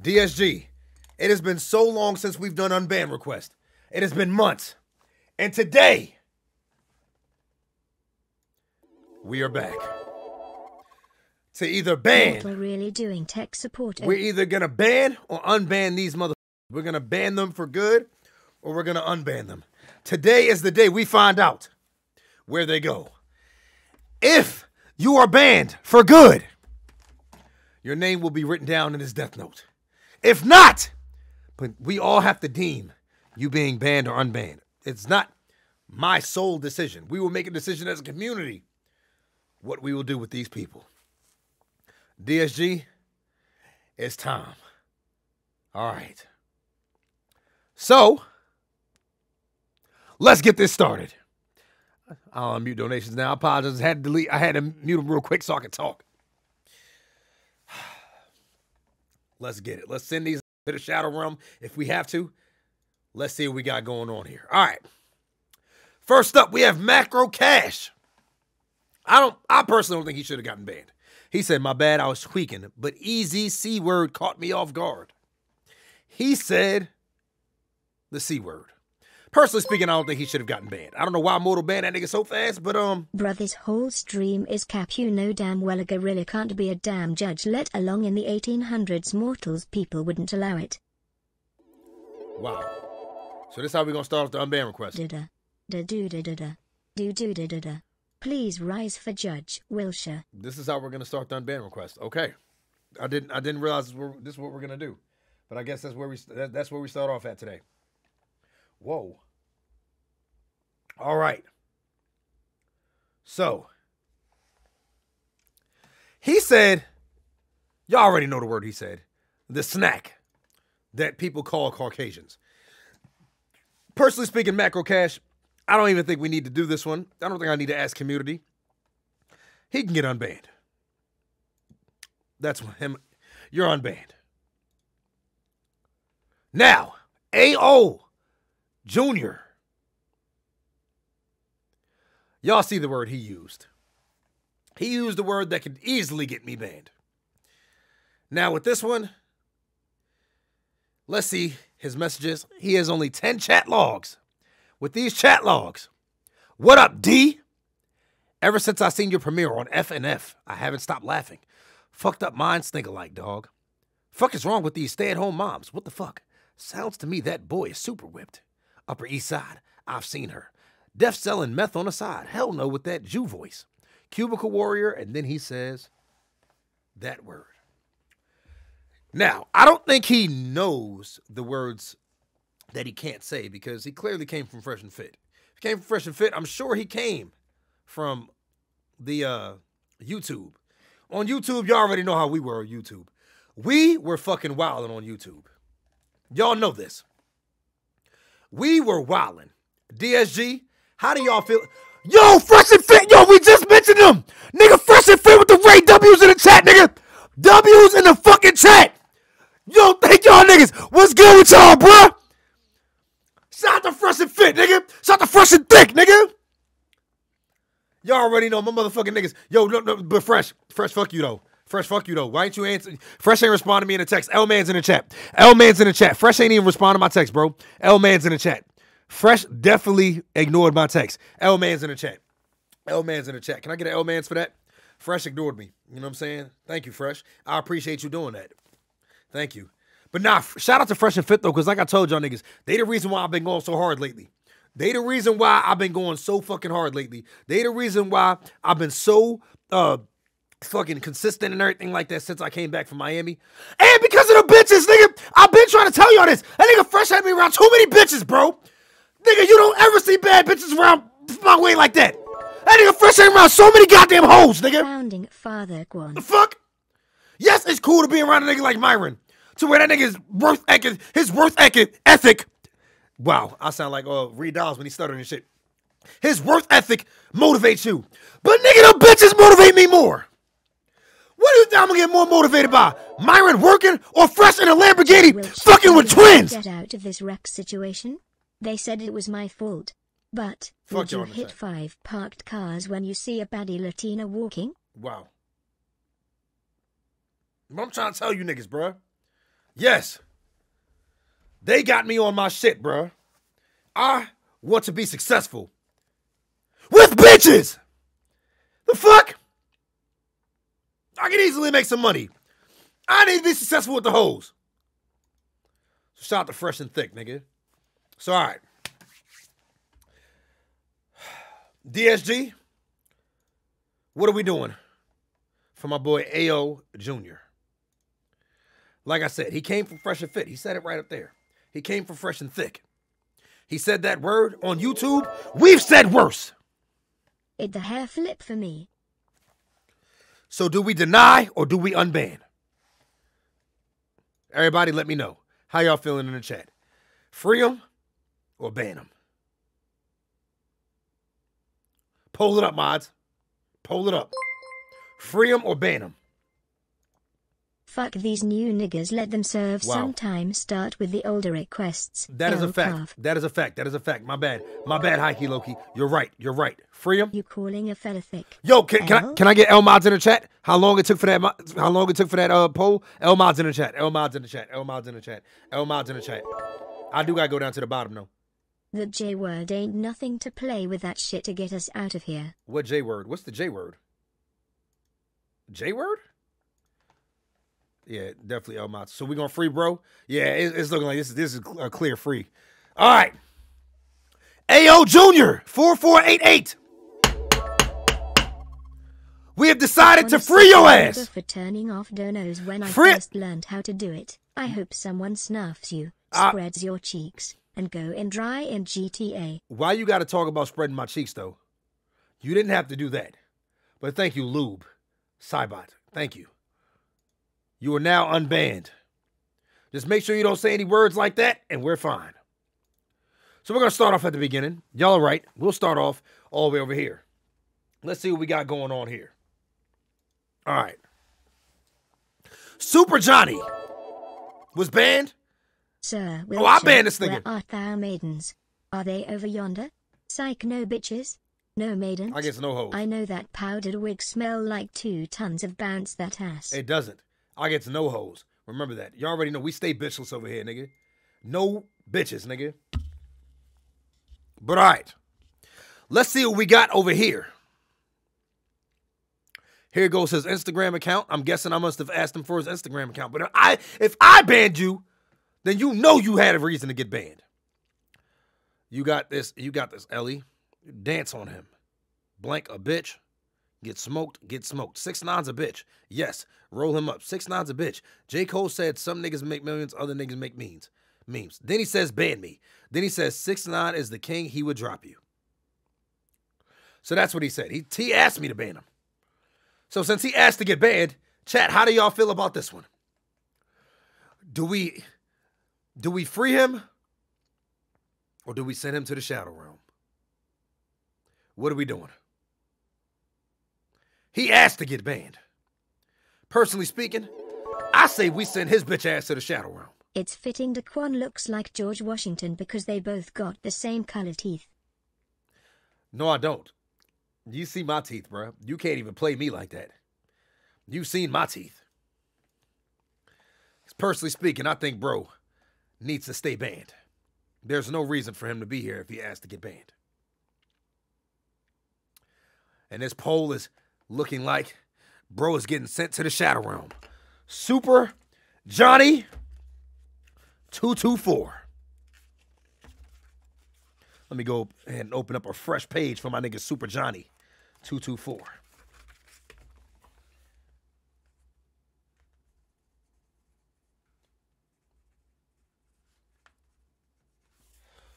DSG, it has been so long since we've done unban request. It has been months. And today, we are back. To either ban, Mortal really doing tech support. we're either gonna ban or unban these mother. We're gonna ban them for good, or we're gonna unban them. Today is the day we find out where they go. If you are banned for good, your name will be written down in his death note. If not, but we all have to deem you being banned or unbanned. It's not my sole decision. We will make a decision as a community what we will do with these people. DSG, it's time. All right. So, let's get this started. I'll unmute donations now. I apologize. I had to delete. I had to mute them real quick so I could talk. Let's get it. Let's send these to the Shadow Realm if we have to. Let's see what we got going on here. All right. First up, we have Macro Cash. I don't. I personally don't think he should have gotten banned. He said, "My bad, I was tweaking, but easy c word caught me off guard." He said the c word. Personally speaking, I don't think he should have gotten banned. I don't know why Mortal banned that nigga so fast, but um, Bruh, this whole stream is cap. You know damn well a gorilla can't be a damn judge, let alone in the 1800s mortals people wouldn't allow it. wow. So this is how we gonna start off the unban request. Da da da da da da do da da da. Please rise for Judge Wiltshire. This is how we're gonna start the unban request. Okay. I didn't. I didn't realize this, were, this is what we're gonna do, but I guess that's where we. that- That's where we start off at today. Whoa. All right. So he said, y'all already know the word he said, the snack that people call Caucasians. Personally speaking, macro cash, I don't even think we need to do this one. I don't think I need to ask community. He can get unbanned. That's him. You're unbanned. Now, AO Junior. Y'all see the word he used. He used the word that could easily get me banned. Now, with this one, let's see his messages. He has only 10 chat logs. With these chat logs, what up, D? Ever since I seen your premiere on FNF, I haven't stopped laughing. Fucked up mind stink alike, dog. Fuck is wrong with these stay at home moms? What the fuck? Sounds to me that boy is super whipped. Upper East Side, I've seen her. Deaf selling meth on the side. Hell no with that Jew voice. Cubicle warrior, and then he says that word. Now, I don't think he knows the words that he can't say because he clearly came from Fresh and Fit. If he came from Fresh and Fit, I'm sure he came from the uh, YouTube. On YouTube, y'all already know how we were on YouTube. We were fucking wilding on YouTube. Y'all know this. We were wilding. DSG, how do y'all feel? Yo, Fresh and Fit, yo, we just mentioned them. Nigga, Fresh and Fit with the Ray W's in the chat, nigga. W's in the fucking chat. Yo, thank y'all niggas. What's good with y'all, bruh? Shout out to Fresh and Fit, nigga. Shout out to Fresh and Thick, nigga. Y'all already know my motherfucking niggas. Yo, no, no, but Fresh, Fresh, fuck you though. Fresh, fuck you though. Why ain't you answer? Fresh ain't responding to me in the text. L Man's in the chat. L Man's in the chat. Fresh ain't even responding to my text, bro. L Man's in the chat. Fresh definitely ignored my text. L Man's in the chat. L Man's in the chat. Can I get an L Man's for that? Fresh ignored me. You know what I'm saying? Thank you, Fresh. I appreciate you doing that. Thank you. But nah, shout out to Fresh and Fit though, because like I told y'all niggas, they the reason why I've been going so hard lately. They the reason why I've been going so fucking hard lately. They the reason why I've been so uh fucking consistent and everything like that since I came back from Miami. And because of the bitches, nigga, I've been trying to tell y'all this. That nigga Fresh had me around too many bitches, bro. Nigga, you don't ever see bad bitches around my way like that. That nigga Fresh ain't around so many goddamn hoes, nigga. Founding Father Guan. The fuck? Yes, it's cool to be around a nigga like Myron. To where that nigga's worth ethic, his worth ethic, ethic. Wow, I sound like uh, Reed Dawes when he stuttering and shit. His worth ethic motivates you. But nigga, the bitches motivate me more. What do you think I'm gonna get more motivated by? Myron working or fresh in a Lamborghini fucking with how did I twins? Get out of this wreck situation. They said it was my fault. But Fuck would you y'all in the hit five parked cars when you see a baddie Latina walking? Wow. What I'm trying to tell you niggas, bruh. Yes. They got me on my shit, bruh. I want to be successful with bitches. The fuck? I can easily make some money. I need to be successful with the hoes. So shout out to Fresh and Thick, nigga. So all right. DSG, what are we doing for my boy AO Jr.? Like I said, he came from Fresh and Fit. He said it right up there. He came from Fresh and Thick. He said that word on YouTube. We've said worse. It the hair flip for me. So do we deny or do we unban? Everybody, let me know. How y'all feeling in the chat? Free them or ban them? Pull it up, mods. Pull it up. Free them or ban them? Fuck these new niggas, let them serve Wow. sometime. Start with the older requests. That is a fact. Calf. That is a fact. That is a fact. My bad. My bad, Heike Loki. You're right. You're right. Free them. You calling a fella thick? Yo, can, can I can I get L mods in the chat? How long it took for that? How long it took for that uh poll? L mods in the chat. L mods in the chat. L mods in the chat. L mods in the chat. I do gotta go down to the bottom though. The J word ain't nothing to play with that shit to get us out of here. What J word? What's the J word? J word? Yeah, definitely L mods. So we gonna free, bro? Yeah, it- it's looking like this is this is a clear free. All right. AO Junior four four eight eight. We have decided to free your suck a nigga ass. For turning off donos when I Free- first learned how to do it. I hope someone snuffs you, Uh, spreads your cheeks, and go in dry in GTA. Why you got to talk about spreading my cheeks though? You didn't have to do that. But thank you, Lube, Cybot. Thank you. You are now unbanned. Just make sure you don't say any words like that, and we're fine. So we're gonna start off at the beginning. Y'all are right. We'll start off all the way over here. Let's see what we got going on here. All right. Super Johnny was banned. Sir, Oh, I Wiltshire, banned this Where nigga. art thou maidens? Are they over yonder? Psych no bitches? No maidens? I guess no hoes. I know that powdered wig smell like two tons of bounce that ass. It doesn't. I get no hoes. Remember that. Y'all already know we stay bitchless over here, nigga. No bitches, nigga. But all right. Let's see what we got over here. Here goes his Instagram account. I'm guessing I must have asked him for his Instagram account. But if I if I banned you, then you know you had a reason to get banned. You got this, you got this, Ellie. Dance on him. Blank a bitch. Get smoked, get smoked. Six nine's a bitch. Yes, roll him up. Six nine's a bitch. J. Cole said some niggas make millions, other niggas make memes. Memes. Then he says ban me. Then he says six nine is the king, he would drop you. So that's what he said. He he asked me to ban him. So since he asked to get banned, chat, how do y'all feel about this one? Do we do we free him? Or do we send him to the shadow realm? What are we doing? He asked to get banned. Personally speaking, I say we send his bitch ass to the shadow realm. It's fitting Daquan looks like George Washington because they both got the same color teeth. No, I don't. You see my teeth, bruh. You can't even play me like that. You've seen my teeth. Personally speaking, I think bro needs to stay banned. There's no reason for him to be here if he asked to get banned. And this poll is looking like bro is getting sent to the shadow realm. Super Johnny 224. Let me go and open up a fresh page for my nigga Super Johnny 224.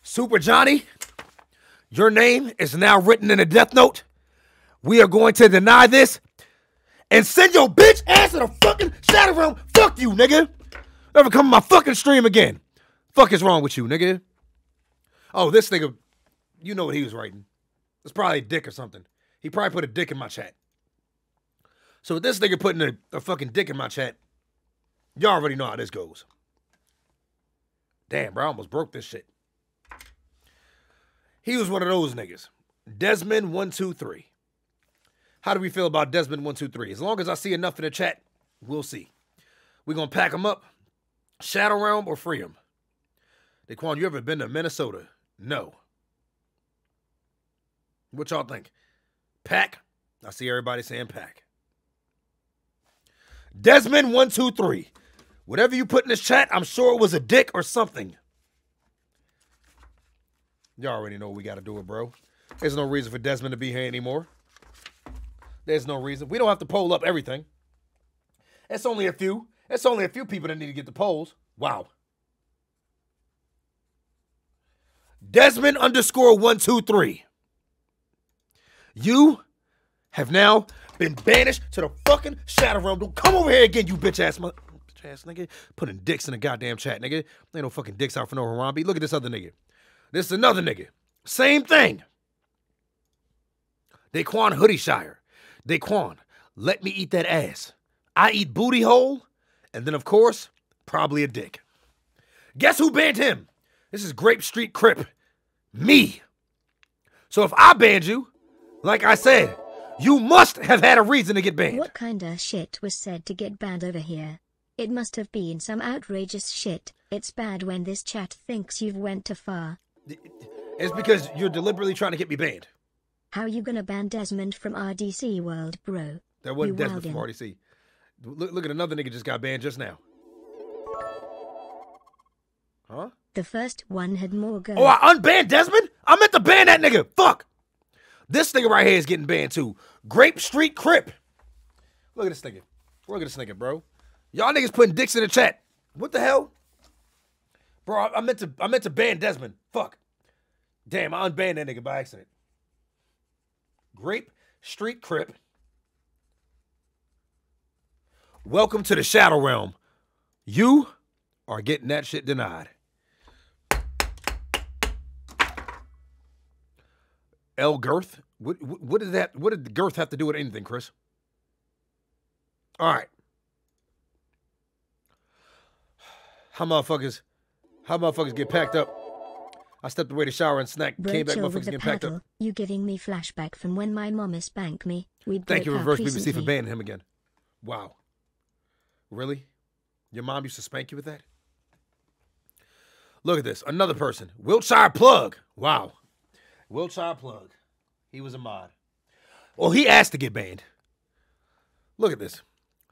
Super Johnny, your name is now written in a death note. We are going to deny this and send your bitch ass to the fucking shadow room. Fuck you, nigga. Never come on my fucking stream again. Fuck is wrong with you, nigga? Oh, this nigga, you know what he was writing. It's probably a dick or something. He probably put a dick in my chat. So with this nigga putting a, a fucking dick in my chat, y'all already know how this goes. Damn, bro, I almost broke this shit. He was one of those niggas. Desmond one two three. How do we feel about Desmond one two three? As long as I see enough in the chat, we'll see. We're gonna pack him up Shadow Realm or Freedom? Daquan, you ever been to Minnesota? No. What y'all think? Pack? I see everybody saying pack. Desmond one two three. Whatever you put in this chat, I'm sure it was a dick or something. Y'all already know we got to do it, bro. There's no reason for Desmond to be here anymore. There's no reason. We don't have to poll up everything. It's only a few. It's only a few people that need to get the polls. Wow. Desmond underscore one two three. You have now been banished to the fucking shadow realm. Don't come over here again, you bitch ass mother. Ass nigga. Putting dicks in the goddamn chat, nigga. Ain't no fucking dicks out for no Harambe. Look at this other nigga. This is another nigga. Same thing. Daquan Hoodieshire. Daquan, let me eat that ass. I eat booty hole, and then of course, probably a dick. Guess who banned him? This is Grape Street Crip. Me. So if I banned you, like I said, you must have had a reason to get banned. What kinda shit was said to get banned over here? It must have been some outrageous shit. It's bad when this chat thinks you've went too far. It's because you're deliberately trying to get me banned. How you gonna ban Desmond from RDC World, bro? That wasn't You Desmond from. RDC. Look, look at another nigga just got banned just now. Huh? The first one had more go. Oh, I unbanned Desmond? I meant to ban that nigga. Fuck. This nigga right here is getting banned too. Grape Street Crip. Look at this nigga. Look at this nigga, bro. Y'all niggas putting dicks in the chat. What the hell? Bro, I, I meant to I meant to ban Desmond. Fuck. Damn, I unbanned that nigga by accident. Grape Street Crip. Welcome to the Shadow Realm. You are getting that shit denied. L girth. What, what did that? What did girth have to do with anything, Chris? All right. How motherfuckers? How motherfuckers get packed up? I stepped away to shower and snack. Came back. Motherfuckers getting packed up. You giving me flashback from when my mama spanked me. We'd Thank you, Reverse BBC, for banning him again. Wow. Really? Your mom used to spank you with that? Look at this. Another person. Wiltshire Plug. Wow. Wiltshire Plug. He was a mod. Well, he asked to get banned. Look at this.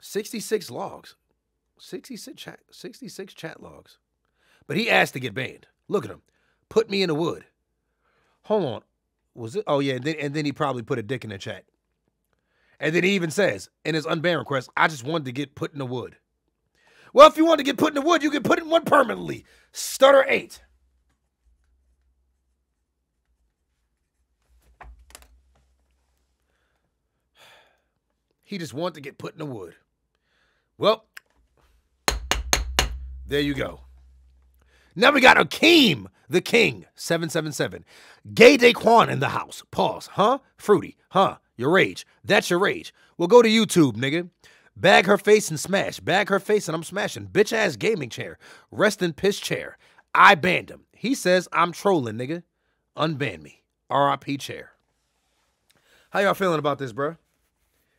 66 logs. 66 chat 66 chat logs. But he asked to get banned. Look at him. Put me in the wood. Hold on. Was it? Oh yeah, and then, and then he probably put a dick in the chat. And then he even says in his unban request, I just wanted to get put in the wood. Well, if you want to get put in the wood, you can put in one permanently. Stutter eight. He just wanted to get put in the wood. Well, there you go. Now we got Akeem, the king, 777. Gay Daquan in the house. Pause. Huh? Fruity. Huh? Your rage. That's your rage. Well, go to YouTube, nigga. Bag her face and smash. Bag her face and I'm smashing. Bitch ass gaming chair. Rest in piss chair. I banned him. He says I'm trolling, nigga. Unban me. RIP chair. How y'all feeling about this, bro?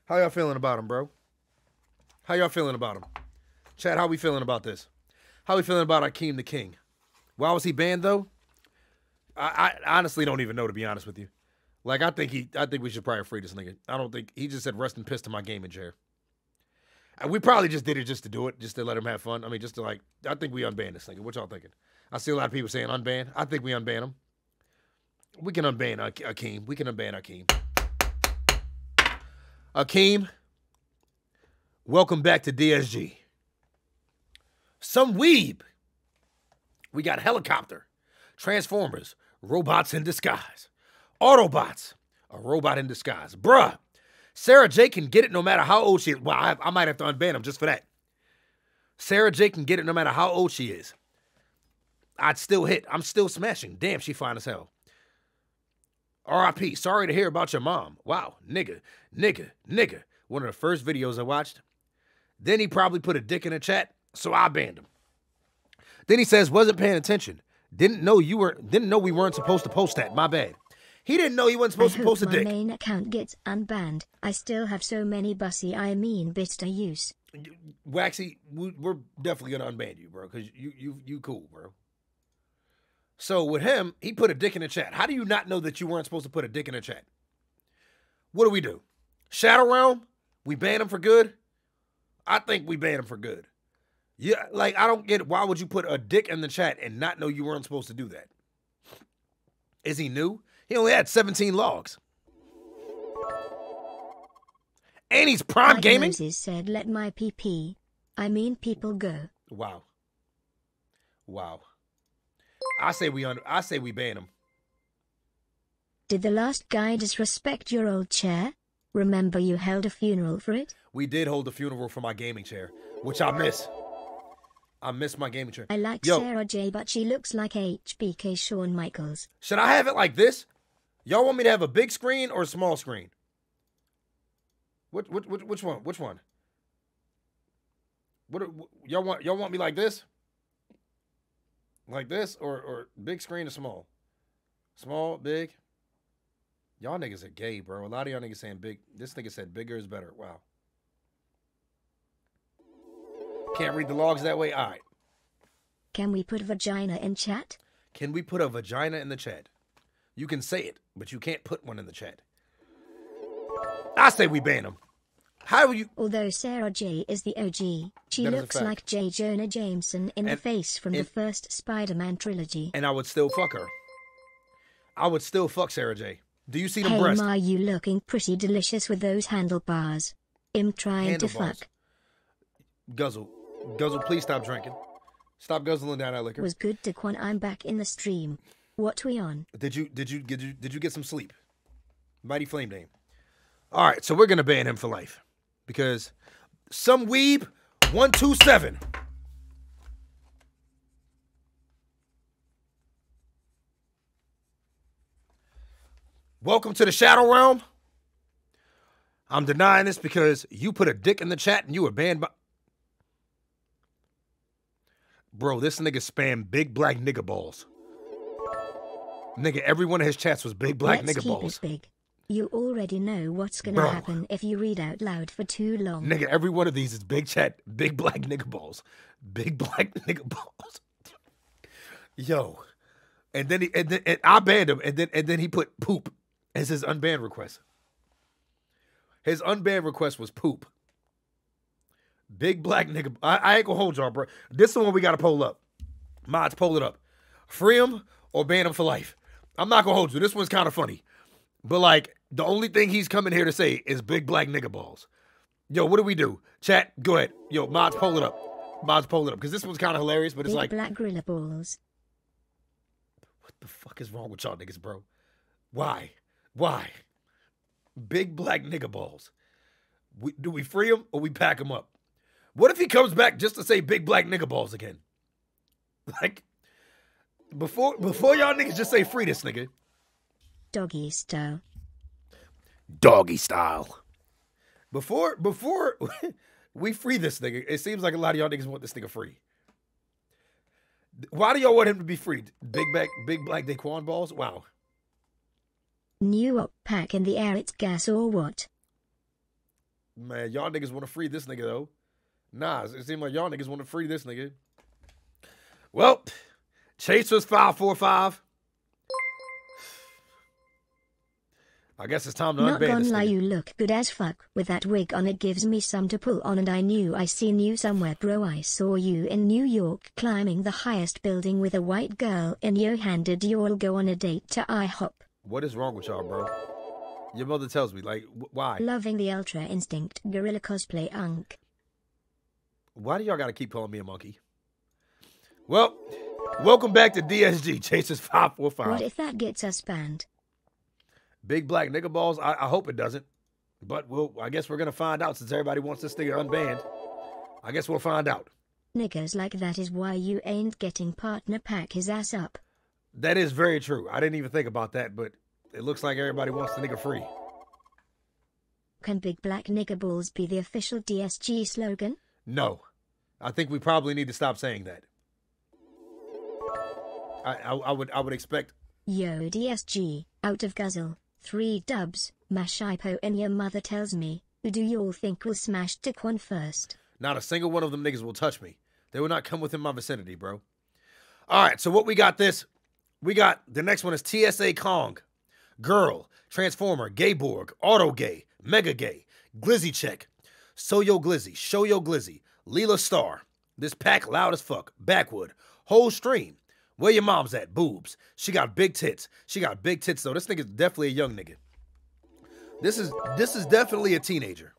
How y'all feeling about him, bro? How y'all feeling about him? Chad, how we feeling about this? How we feeling about Akeem the King? Why was he banned though? I, I honestly don't even know to be honest with you. Like I think he, I think we should probably free this nigga. I don't think he just said rest in piss to my gaming chair. We probably just did it just to do it, just to let him have fun. I mean, just to like, I think we unban this nigga. What y'all thinking? I see a lot of people saying unban. I think we unban him. We can unban Ak- Akeem. We can unban Akeem. Akeem, welcome back to DSG. Some weeb. We got helicopter, transformers, robots in disguise, Autobots, a robot in disguise. Bruh, Sara Jay can get it no matter how old she is. Well, I, I might have to unban him just for that. Sara Jay can get it no matter how old she is. I'd still hit. I'm still smashing. Damn, she fine as hell. RIP. Sorry to hear about your mom. Wow, nigga, nigga, nigga. One of the first videos I watched. Then he probably put a dick in the chat, so I banned him. Then he says, wasn't paying attention. Didn't know you were didn't know we weren't supposed to post that. My bad. He didn't know he wasn't supposed I to hope post a my dick. main account gets unbanned. I still have so many bussy I mean bits to use. Waxy, we- we're definitely gonna unban you, bro, because you you you cool, bro. So with him, he put a dick in the chat. How do you not know that you weren't supposed to put a dick in the chat? What do we do? Shadow Realm? We ban him for good? I think we ban him for good. Yeah, like I don't get. Why would you put a dick in the chat and not know you weren't supposed to do that? Is he new? He only had 17 logs. And he's prime gaming. Moses said, let my PP. I mean people go. Wow. Wow. I say we un- I say we ban him. Did the last guy disrespect your old chair? Remember you held a funeral for it? We did hold a funeral for my gaming chair, which I miss. I miss my gaming chair. I like Yo, Sara Jay, but she looks like HBK Shawn Michaels. should I have it like this? Y'all want me to have a big screen or a small screen? Which which which, which one? Which one? What, what y'all want? Y'all want me like this? Like this or or big screen or small? Small, big. Y'all niggas are gay, bro. A lot of y'all niggas saying big. This nigga said bigger is better. Wow. Can't read the logs that way. All right. Can we put vagina in chat? Can we put a vagina in the chat? You can say it, but you can't put one in the chat. I say we ban him. How you? Although Sara Jay is the OG, she looks like J. Jonah Jameson in the face from the first Spider-Man trilogy. And I would still fuck her. I would still fuck Sara Jay. Do you see them Hey breasts? Ma, you looking pretty delicious with those handlebars. I'm trying to fuck. Guzzle, guzzle. Please stop drinking. Stop guzzling down that liquor. Was good to Quan. I'm back in the stream. What we on? Did you did you did you did you get some sleep? Mighty Flame Name. All right, so we're gonna ban him for life because some weeb one two seven. Welcome to the Shadow Realm. I'm denying this because you put a dick in the chat and you were banned by. Bro, this nigga spammed big black nigga balls. Nigga, every one of his chats was big black Let's nigga keep balls. it big. You already know what's gonna Bro. happen if you read out loud for too long. Nigga, every one of these is big chat, big black nigga balls. Big black nigga balls. Yo. And then he and then and I banned him and then and then he put poop as his unbanned request. His unbanned request was poop. Big black nigga. I, I ain't gonna hold y'all, bro. This is the one we gotta pull up. Mods, pull it up. Free him or ban him for life. I'm not gonna hold you. This one's kind of funny. But like, the only thing he's coming here to say is big black nigga balls. Yo, what do we do? Chat, go ahead. Yo, mods, pull it up. Mods, pull it up. Because this one's kind of hilarious, but it's Big like, black gorilla balls. what the fuck is wrong with y'all niggas, bro? Why? Why? Big black nigga balls. We, do we free him or we pack him up? What if he comes back just to say big black nigga balls again? Like, before before y'all niggas just say free this nigga. Doggy style. doggy style. Before before we free this nigga, it seems like a lot of y'all niggas want this nigga free. Why do y'all want him to be free? Big back, big black Daquan balls. Wow. New op pack in the air. It's gas or what? Man, y'all niggas want to free this nigga though. Nah, it seems like y'all niggas want to free this nigga. Well, Chase was five four five. I guess it's time to Not gonna lie, you look good as fuck with that wig on. It gives me some to pull on, and I knew I seen you somewhere, bro. I saw you in New York climbing the highest building with a white girl in your hand. Did you all go on a date to IHOP? What is wrong with y'all, bro? Your mother tells me, like, wh- why? Loving the Ultra Instinct gorilla cosplay unk. Why do y'all gotta keep calling me a monkey? Well, welcome back to DSG. Chasers five four What if that gets us banned? Big black nigga balls. I, I hope it doesn't, but we'll. I guess we're gonna find out since everybody wants this nigga unbanned. I guess we'll find out. Niggas like that is why you ain't getting partner pack his ass up. That is very true. I didn't even think about that, but it looks like everybody wants the nigga free. Can big black nigger balls be the official DSG slogan? No, I think we probably need to stop saying that. I, I, I would I would expect Yo DSG, Out of guzzle, three dubs, mash hypo and your mother tells me, who do y'all think will smash Tiquan first? Not a single one of them niggas will touch me. They will not come within my vicinity, bro. All right, so what we got this? We got the next one is TSA Kong, Girl, Transformer, Gayborg, Auto Gay, Mega Gay, Glizzy Check, So Yo Glizzy, Show Yo Glizzy, Leela Star. This pack loud as fuck. Backwood, whole stream. Where your mom's at? Boobs. She got big tits. She got big tits though. This nigga's definitely a young nigga. This is this is definitely a teenager.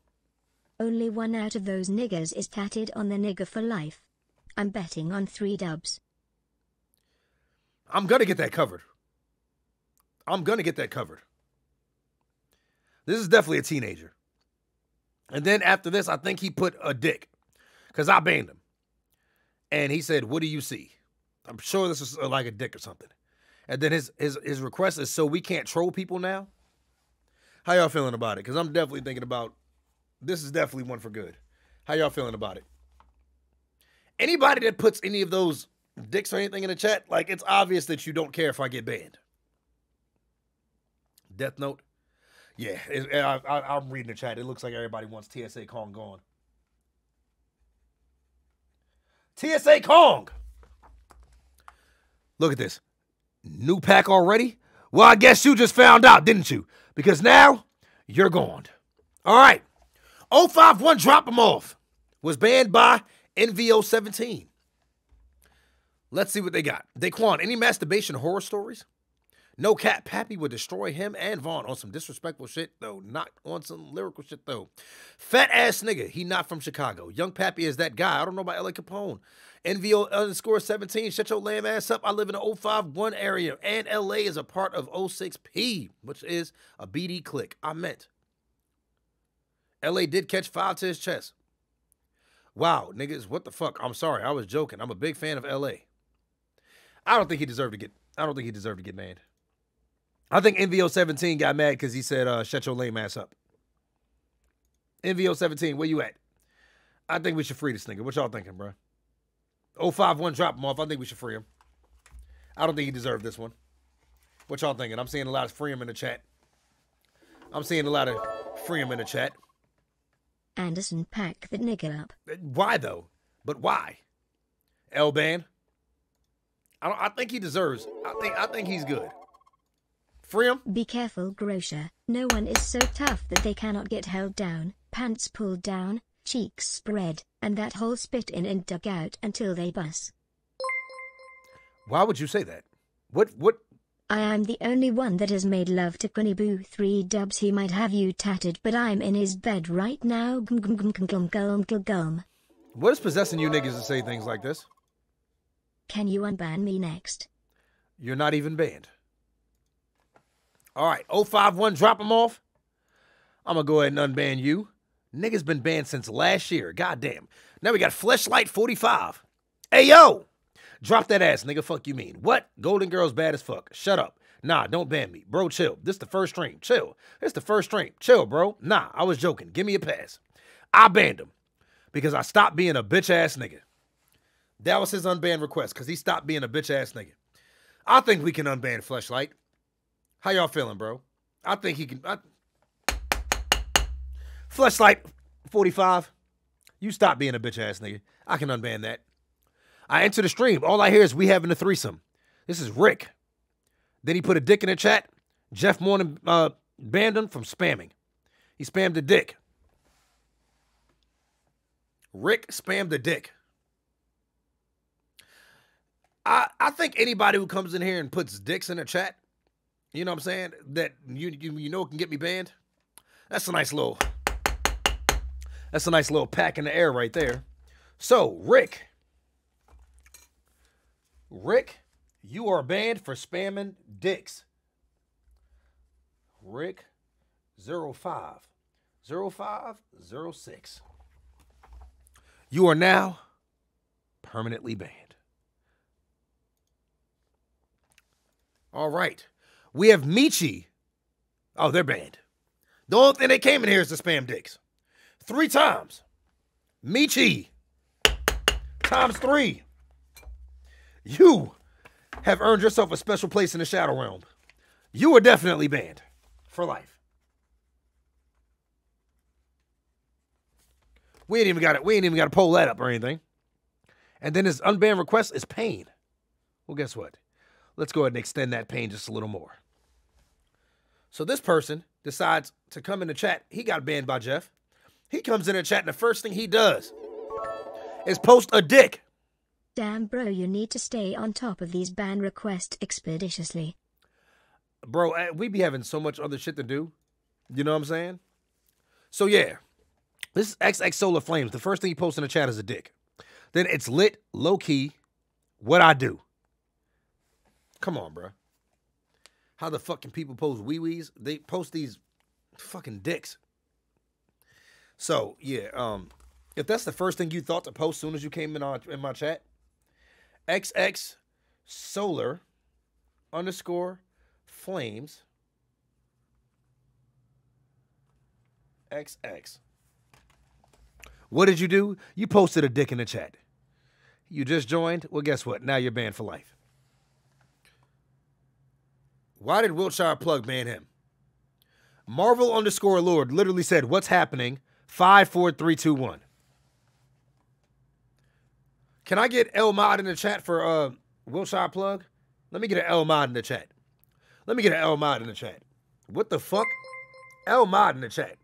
Only one out of those niggers is tatted on the nigger for life. I'm betting on three dubs. I'm gonna get that covered. I'm gonna get that covered. This is definitely a teenager. And then after this, I think he put a dick. Cause I banned him. And he said, What do you see? I'm sure this is uh, like a dick or something. And then his his his request is so we can't troll people now. How y'all feeling about it? Because I'm definitely thinking about this is definitely one for good. How y'all feeling about it? Anybody that puts any of those dicks or anything in the chat, like it's obvious that you don't care if I get banned. Death Note. Yeah, it, I, I'm reading the chat. It looks like everybody wants TSA Kong gone. TSA Kong. Look at this. New pack already? Well, I guess you just found out, didn't you? Because now you're gone. All right. 051 Drop 'em Off was banned by NVO 17. Let's see what they got. Daquan, any masturbation horror stories? No Cat Pappy would destroy him and Vaughn on some disrespectful shit, though. Not on some lyrical shit, though. Fat ass nigga. He not from Chicago. Young Pappy is that guy. I don't know about LA Capone. NVO underscore 17. Shut your lame ass up. I live in the 051 area, and LA is a part of 06P, which is a BD click. I meant. LA did catch five to his chest. Wow, niggas, what the fuck? I'm sorry. I was joking. I'm a big fan of LA. I don't think he deserved to get. I don't think he deserved to get banned. I think NVO 17 got mad because he said, uh, "Shut your lame ass up." NVO 17, where you at? I think we should free this nigga. What y'all thinking, bro? 051 drop him off. I think we should free him. I don't think he deserved this one. What y'all thinking? I'm seeing a lot of free him in the chat. I'm seeing a lot of free him in the chat. Anderson pack that nigga up. Why though? But why? L ban. I don't. I think he deserves. I think. I think he's good. Free him. Be careful, Grosha. No one is so tough that they cannot get held down, pants pulled down, cheeks spread, and that whole spit in and dug out until they bust. Why would you say that? What? What? I am the only one that has made love to Kunny Boo. Three dubs he might have you tatted, but I'm in his bed right now. Gum gum gum gum gum gum gum. What is possessing you niggas to say things like this? Can you unban me next? You're not even banned. All right, 051, drop him off. I'm gonna go ahead and unban you. Niggas been banned since last year. Goddamn. Now we got Fleshlight 45. Hey yo! Drop that ass, nigga. Fuck you mean. What? Golden Girl's bad as fuck. Shut up. Nah, don't ban me. Bro, chill. This the first stream. Chill. This the first stream. Chill, bro. Nah, I was joking. Give me a pass. I banned him because I stopped being a bitch ass nigga. That was his unbanned request because he stopped being a bitch ass nigga. I think we can unban Fleshlight. How y'all feeling, bro? I think he can. I... Fleshlight 45. You stop being a bitch ass nigga. I can unban that. I enter the stream. All I hear is we having a threesome. This is Rick. Then he put a dick in the chat. Jeff Morning uh, banned him from spamming. He spammed a dick. Rick spammed a dick. I, I think anybody who comes in here and puts dicks in the chat, you know what I'm saying, that you, you you know can get me banned. That's a nice little that's a nice little pack in the air right there. So, Rick, Rick, you are banned for spamming dicks. Rick 05 0506. You are now permanently banned. All right. We have Michi. Oh, they're banned. The only thing they came in here is to spam dicks. Three times. Michi. Times three. You have earned yourself a special place in the Shadow Realm. You are definitely banned for life. We ain't even got it. We ain't even got to pull that up or anything. And then his unbanned request is pain. Well, guess what? Let's go ahead and extend that pain just a little more. So this person decides to come in the chat. He got banned by Jeff. He comes in the chat, and the first thing he does is post a dick. Damn bro, you need to stay on top of these ban requests expeditiously. Bro, eh, we be having so much other shit to do. You know what I'm saying? So yeah, this is XX Solar Flames. The first thing he posts in the chat is a dick. Then it's lit, low key, what I do. Come on, bro. How the fuck can people post wee wees? They post these fucking dicks. So yeah, um, if that's the first thing you thought to post soon as you came in on in my chat, XX Solar underscore Flames XX. What did you do? You posted a dick in the chat. You just joined? Well, guess what? Now you're banned for life. Why did Wiltshire Plug ban him? Marvel underscore Lord literally said, What's happening? Five, four, three, two, one. Can I get L Mod in the chat for uh Wiltshire Plug? Let me get an L Mod in the chat. Let me get an L Mod in the chat. What the fuck? L Mod in the chat.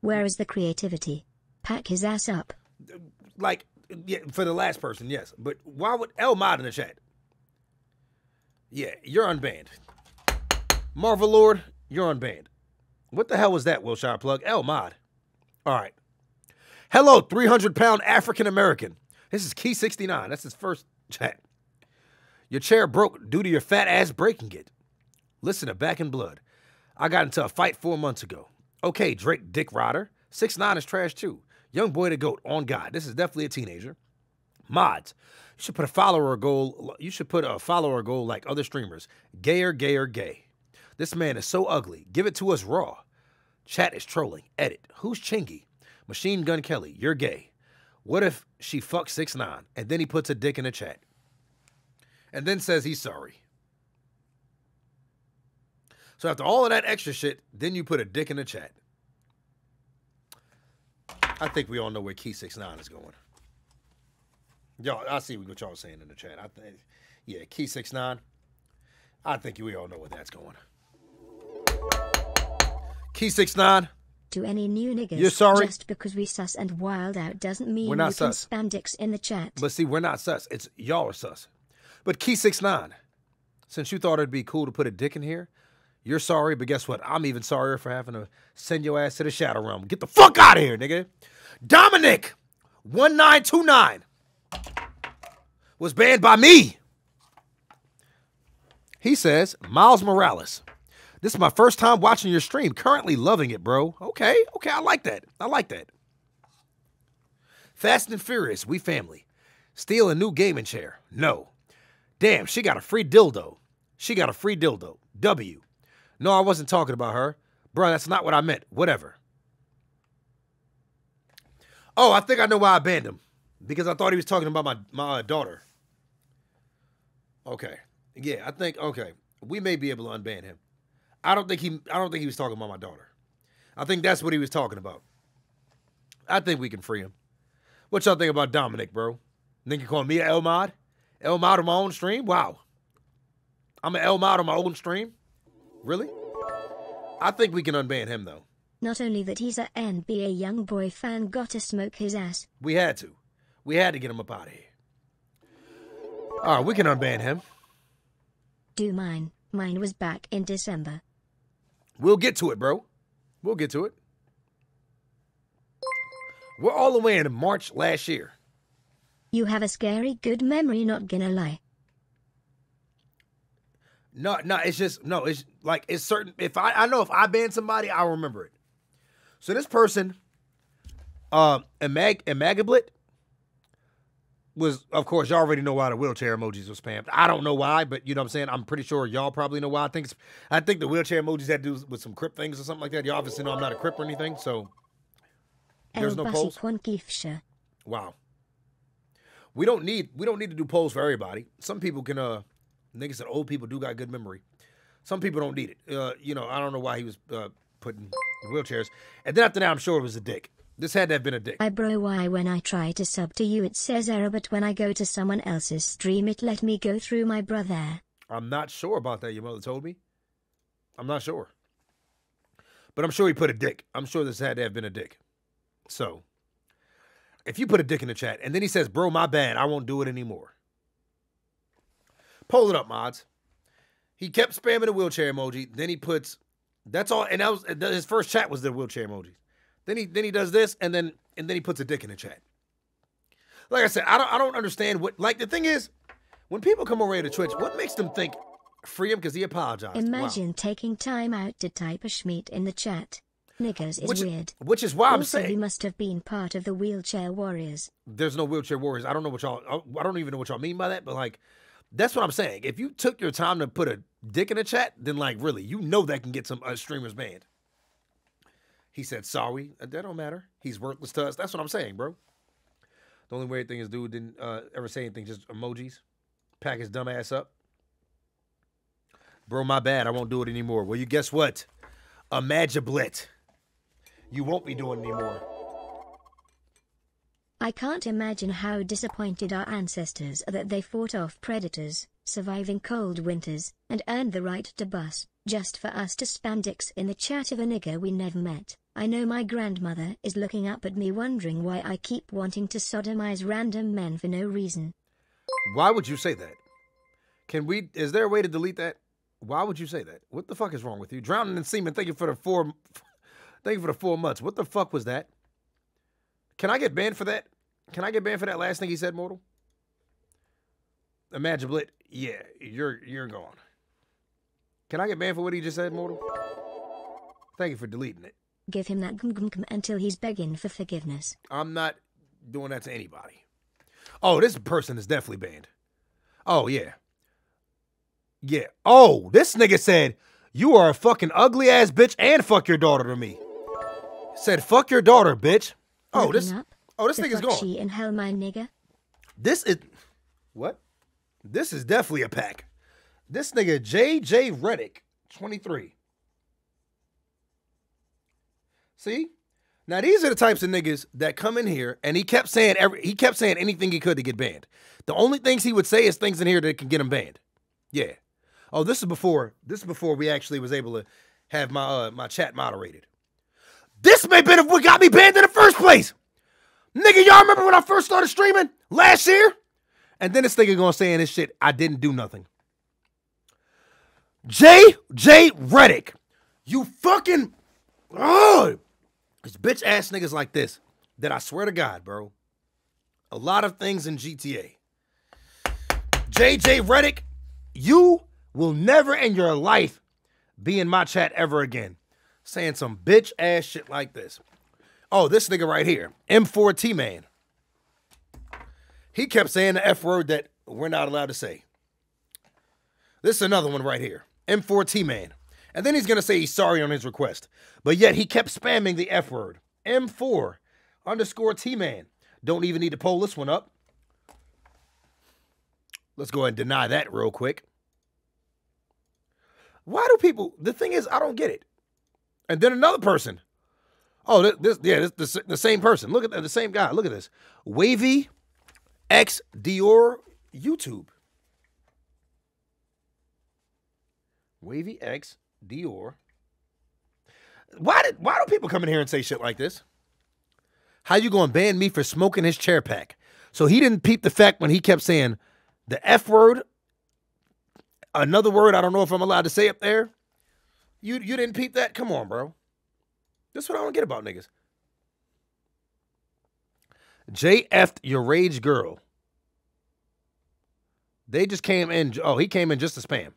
Where is the creativity? Pack his ass up. Like, yeah, for the last person, yes. But why would L Mod in the chat? Yeah, you're unbanned. Marvel Lord, you're unbanned. What the hell was that, Wiltshire Plug? L Mod. All right. Hello, 300 pound African American. This is Key 69. That's his first chat. Your chair broke due to your fat ass breaking it. Listen to Back in Blood. I got into a fight four months ago. Okay, Drake Dick Rider. Six nine is trash too. Young boy to goat on God. This is definitely a teenager. Mods. You should put a follower goal. You should put a follower goal like other streamers. Gayer, gayer, gay. This man is so ugly. Give it to us raw. Chat is trolling. Edit. Who's Chingy? Machine Gun Kelly. You're gay. What if she fucks six nine and then he puts a dick in the chat? And then says he's sorry. So after all of that extra shit, then you put a dick in the chat. I think we all know where Key Six Nine is going. Y'all, I see what y'all saying in the chat. I think, yeah, Key Six Nine. I think we all know where that's going. Key Six Nine. To any new niggas, You're sorry? just because we sus and wild out doesn't mean We're not you can sus. spam dicks in the chat. But see, we're not sus. It's y'all are sus. But Key Six Nine, since you thought it'd be cool to put a dick in here, you're sorry. But guess what? I'm even sorrier for having to send your ass to the shadow realm. Get the fuck out of here, nigga. Dominic, one nine two nine, was banned by me. He says, Miles Morales. This is my first time watching your stream. Currently loving it, bro. Okay, okay, I like that. I like that. Fast and Furious, we family. Steal a new gaming chair. No. Damn, she got a free dildo. She got a free dildo. W. No, I wasn't talking about her. Bruh, that's not what I meant. Whatever. Oh, I think I know why I banned him. Because I thought he was talking about my, my uh, daughter. Okay. Yeah, I think okay. We may be able to unban him. I don't think he I don't think he was talking about my daughter. I think that's what he was talking about. I think we can free him. What y'all think about Dominic, bro? Think you calling me an El Mod? El Mod on my own stream? Wow. I'm an El Mod on my own stream? Really? I think we can unban him though. Not only that he's a NBA young boy fan, gotta smoke his ass. We had to. We had to get him up out of here. All right, we can unban him. Do mine. Mine was back in December. We'll get to it, bro. We'll get to it. We're all the way in March last year. You have a scary good memory, not gonna lie. No, no, it's just no. It's like it's certain. If I, I know if I ban somebody, I'll remember it. So this person, um, uh, Imag Imagablit, was of course y'all already know why the wheelchair emojis were spammed. I don't know why, but you know what I'm saying. I'm pretty sure y'all probably know why. I think I think the wheelchair emojis had to do with some crypt things or something like that. You obviously know I'm not a crypt or anything, so There's no polls? Wow. We don't need we don't need to do polls for everybody. Some people can uh niggas said old people do got good memory. Some people don't need it. Uh, you know, I don't know why he was uh, putting wheelchairs. And then after that, I'm sure it was a dick. This had to have been a dick. I bro why when I try to sub to you it says error but when I go to someone else's stream it let me go through my brother. I'm not sure about that. Your mother told me. I'm not sure. But I'm sure he put a dick. I'm sure this had to have been a dick. So, if you put a dick in the chat and then he says, bro, my bad, I won't do it anymore. Pull it up, mods. He kept spamming the wheelchair emoji. Then he puts, that's all. And that was his first chat was the wheelchair emoji. Then he then he does this and then and then he puts a dick in the chat. Like I said, I don't I don't understand what like the thing is, when people come over here to Twitch, what makes them think free him because he apologized? Imagine Wow. taking time out to type a schmeat in the chat. Niggers is Which, weird. which is why I'm saying he must have been part of the wheelchair warriors. there's no wheelchair warriors. I don't know what y'all. I don't even know what y'all mean by that. But like, that's what I'm saying. If you took your time to put a dick in the chat, then like, really, you know that can get some uh, streamers banned. He said sorry. Uh, That don't matter. He's worthless to us. That's what I'm saying, bro. The only weird thing is, dude didn't uh, ever say anything. Just emojis. Pack his dumb ass up. Bro, my bad. I won't do it anymore. Well, you guess what? Imagiblit. You won't be doing anymore. I can't imagine how disappointed our ancestors are that they fought off predators, surviving cold winters, and earned the right to bus, just for us to dicks in the chat of a nigger we never met. I know my grandmother is looking up at me wondering why I keep wanting to sodomize random men for no reason. Why would you say that? Can we? Is there a way to delete that? Why would you say that? What the fuck is wrong with you? Drowning in semen. Thank you for the four. Thank you for the four months. What the fuck was that? Can I get banned for that? Can I get banned for that last thing he said, mortal? Imagine Blit. Yeah, you're you're gone. Can I get banned for what he just said, mortal? Thank you for deleting it. Give him that gum gum gum until he's begging for forgiveness. I'm not doing that to anybody. Oh, this person is definitely banned. Oh, yeah. Yeah. Oh, this nigga said, You are a fucking ugly ass bitch and fuck your daughter to me. Said, Fuck your daughter, bitch. Oh, Looking this. up? Oh, this nigga's gone. she in hell, my nigga? This is. What? This is definitely a pack. This nigga, JJ Reddick, 23. See? Now these are the types of niggas that come in here and he kept saying every he kept saying anything he could to get banned. The only things he would say is things in here that can get him banned. Yeah. Oh, this is before this is before we actually was able to have my uh, my chat moderated. This may have been what got me banned in the first place. Nigga, y'all remember when I first started streaming last year? And then this nigga gonna say in this shit, I didn't do nothing. J J Reddick, you fucking oh, it's bitch ass niggas like this that I swear to God, bro. A lot of things in GTA. JJ Reddick, you will never in your life be in my chat ever again. Saying some bitch ass shit like this. Oh, this nigga right here, M4T man. He kept saying the F word that we're not allowed to say. This is another one right here, M4T man. And then he's gonna say he's sorry on his request. But yet he kept spamming the F word. M4 underscore T man. Don't even need to pull this one up. Let's go ahead and deny that real quick. Why do people? The thing is, I don't get it. And then another person. Oh, this, this yeah, this, this the same person. Look at that, the same guy. Look at this. Wavy X Dior YouTube. Wavy X Dior. Why did why do people come in here and say shit like this? How you gonna ban me for smoking his chair pack? So he didn't peep the fact when he kept saying the F word, another word I don't know if I'm allowed to say up there. You you didn't peep that? Come on, bro. That's what I don't get about niggas. JF'd your rage girl. They just came in. Oh, he came in just to spam.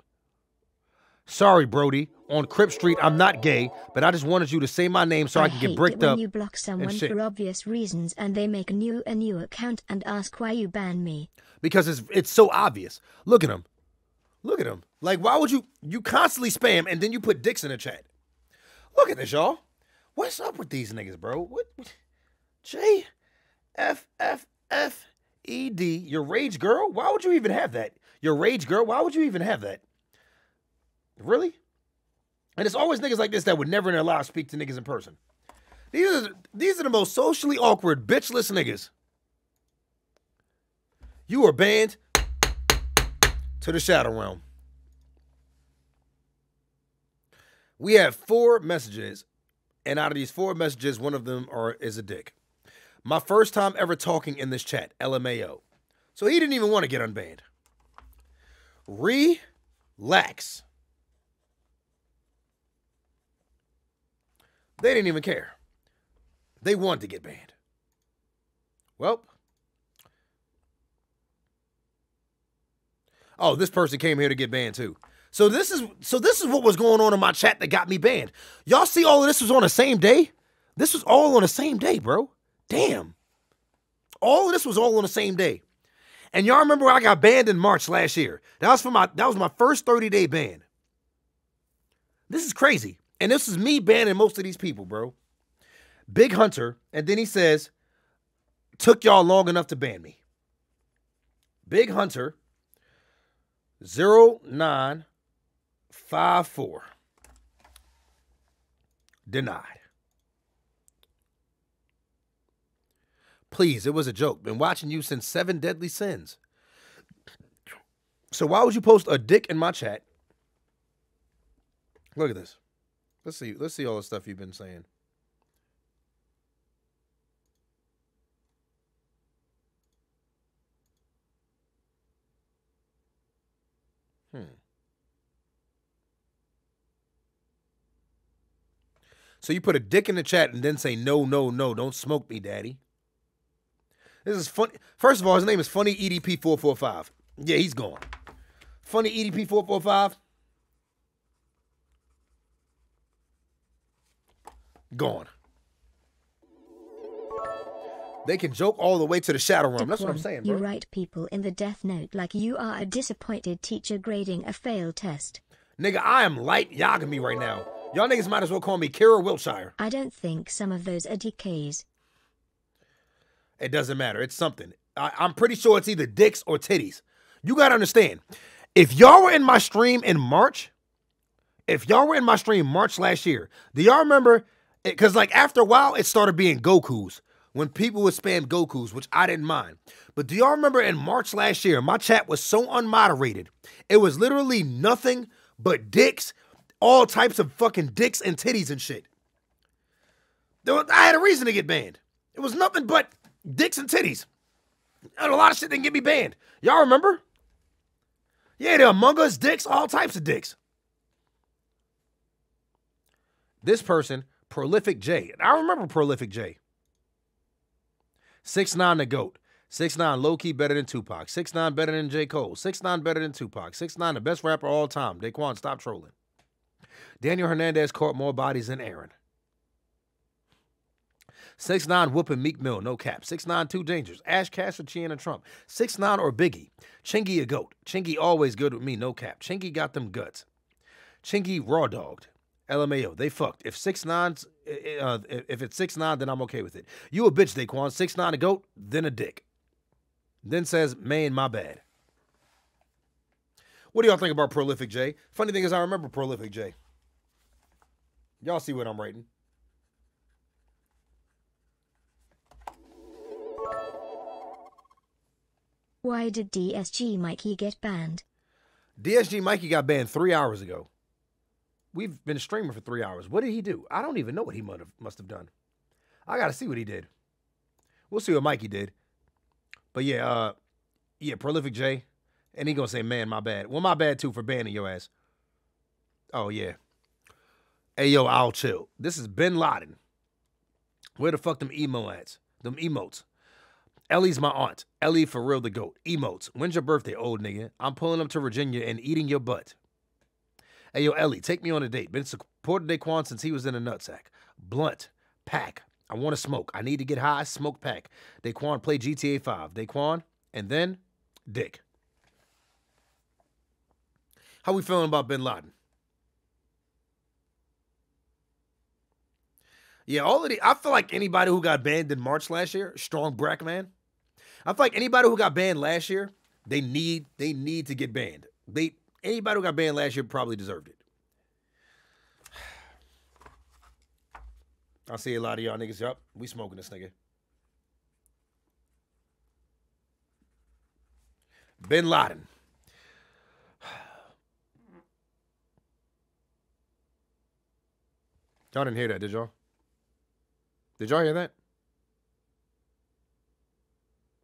Sorry, Brody. On Crip Street, I'm not gay, but I just wanted you to say my name so I, can hate get bricked when up. you block someone for obvious reasons and they make a new a new account and ask why you ban me. because it's it's so obvious. Look at him. Look at him. Like, why would you you constantly spam and then you put dicks in the chat? Look at this, y'all. What's up with these niggas, bro? What, what J F F F E D, your rage girl? Why would you even have that? Your rage girl? Why would you even have that? Really? And it's always niggas like this that would never in their lives speak to niggas in person. These are these are the most socially awkward, bitchless niggas. You are banned to the shadow realm. We have four messages, and out of these four messages, one of them are is a dick. My first time ever talking in this chat, LMAO. So he didn't even want to get unbanned. Relax. They didn't even care. They wanted to get banned. Well, oh, this person came here to get banned too. So this is so this is what was going on in my chat that got me banned. Y'all see all of this was on the same day? This was all on the same day, bro. Damn. All of this was all on the same day. And y'all remember when I got banned in March last year? That was for my that was my first 30-day ban. This is crazy. And this is me banning most of these people, bro. Big Hunter, and then he says, took y'all long enough to ban me. Big Hunter 0954. Denied. Please, it was a joke. Been watching you since Seven Deadly Sins. So why would you post a dick in my chat? Look at this. Let's see. Let's see all the stuff you've been saying. Hmm. So you put a dick in the chat and then say no, no, no, don't smoke me, daddy. This is funny. First of all, his name is Funny EDP four four five. Yeah, he's gone. Funny EDP four four five. Gone. They can joke all the way to the shadow realm. That's what I'm saying, bro. You write people in the death note like you are a disappointed teacher grading a failed test. Nigga, I am light Yagami right now. Y'all niggas might as well call me Kira Wiltshire. I don't think some of those are DKs. It doesn't matter. It's something. I, I'm pretty sure it's either dicks or titties. You gotta understand. If y'all were in my stream in March, if y'all were in my stream March last year, do y'all remember? Because like after a while, it started being Goku's when people would spam Goku's, which I didn't mind. But do y'all remember in March last year, my chat was so unmoderated. It was literally nothing but dicks, all types of fucking dicks and titties and shit. I had a reason to get banned. It was nothing but dicks and titties. And a lot of shit didn't get me banned. Y'all remember? Yeah, the Among Us dicks, all types of dicks. This person, Prolific J. I remember Prolific J. Six nine the GOAT. Six nine low key better than Tupac. Six nine better than J. Cole. Six nine better than Tupac. Six nine the best rapper all time. Daquan, stop trolling. Daniel Hernandez caught more bodies than Aaron. Six nine whooping Meek Mill, no cap. Six nine two dangers. Ash Cash or Chiana Trump. Six nine or Biggie. Chingy a goat. Chingy always good with me, no cap. Chingy got them guts. Chingy raw dogged. LMAO, they fucked. If six nines, uh, if it's six nine, then I'm okay with it. You a bitch, Daquan. Six nine a goat, then a dick. Then says, man, my bad. What do y'all think about Prolific J? Funny thing is, I remember Prolific J. Y'all see what I'm writing. Why did DSG Mikey get banned? DSG Mikey got banned three hours ago. We've been streaming for three hours. What did he do? I don't even know what he must have, must have done. I got to see what he did. We'll see what Mikey did. But yeah, uh, yeah, Prolific J. And he gonna say, man, my bad. Well, my bad too for banning your ass. Oh yeah. Hey yo, I'll chill. This is Bin Laden. Where the fuck them emo ads? Them emotes. Ellie's my aunt. Ellie for real the goat. Emotes. When's your birthday, old nigga? I'm pulling up to Virginia and eating your butt. Hey yo, Ellie, take me on a date. Been supporting Daquan since he was in a nutsack. Blunt. Pack. I want to smoke. I need to get high. Smoke pack. Daquan play GTA 5. Daquan, and then Dick. How we feeling about Bin Laden? Yeah, all of the I feel like anybody who got banned in March last year, strong brack man. I feel like anybody who got banned last year, they need they need to get banned. They anybody who got banned last year probably deserved it. I see a lot of y'all niggas. Yup, we smoking this nigga. Bin Laden. Y'all didn't hear that, did y'all? Did y'all hear that?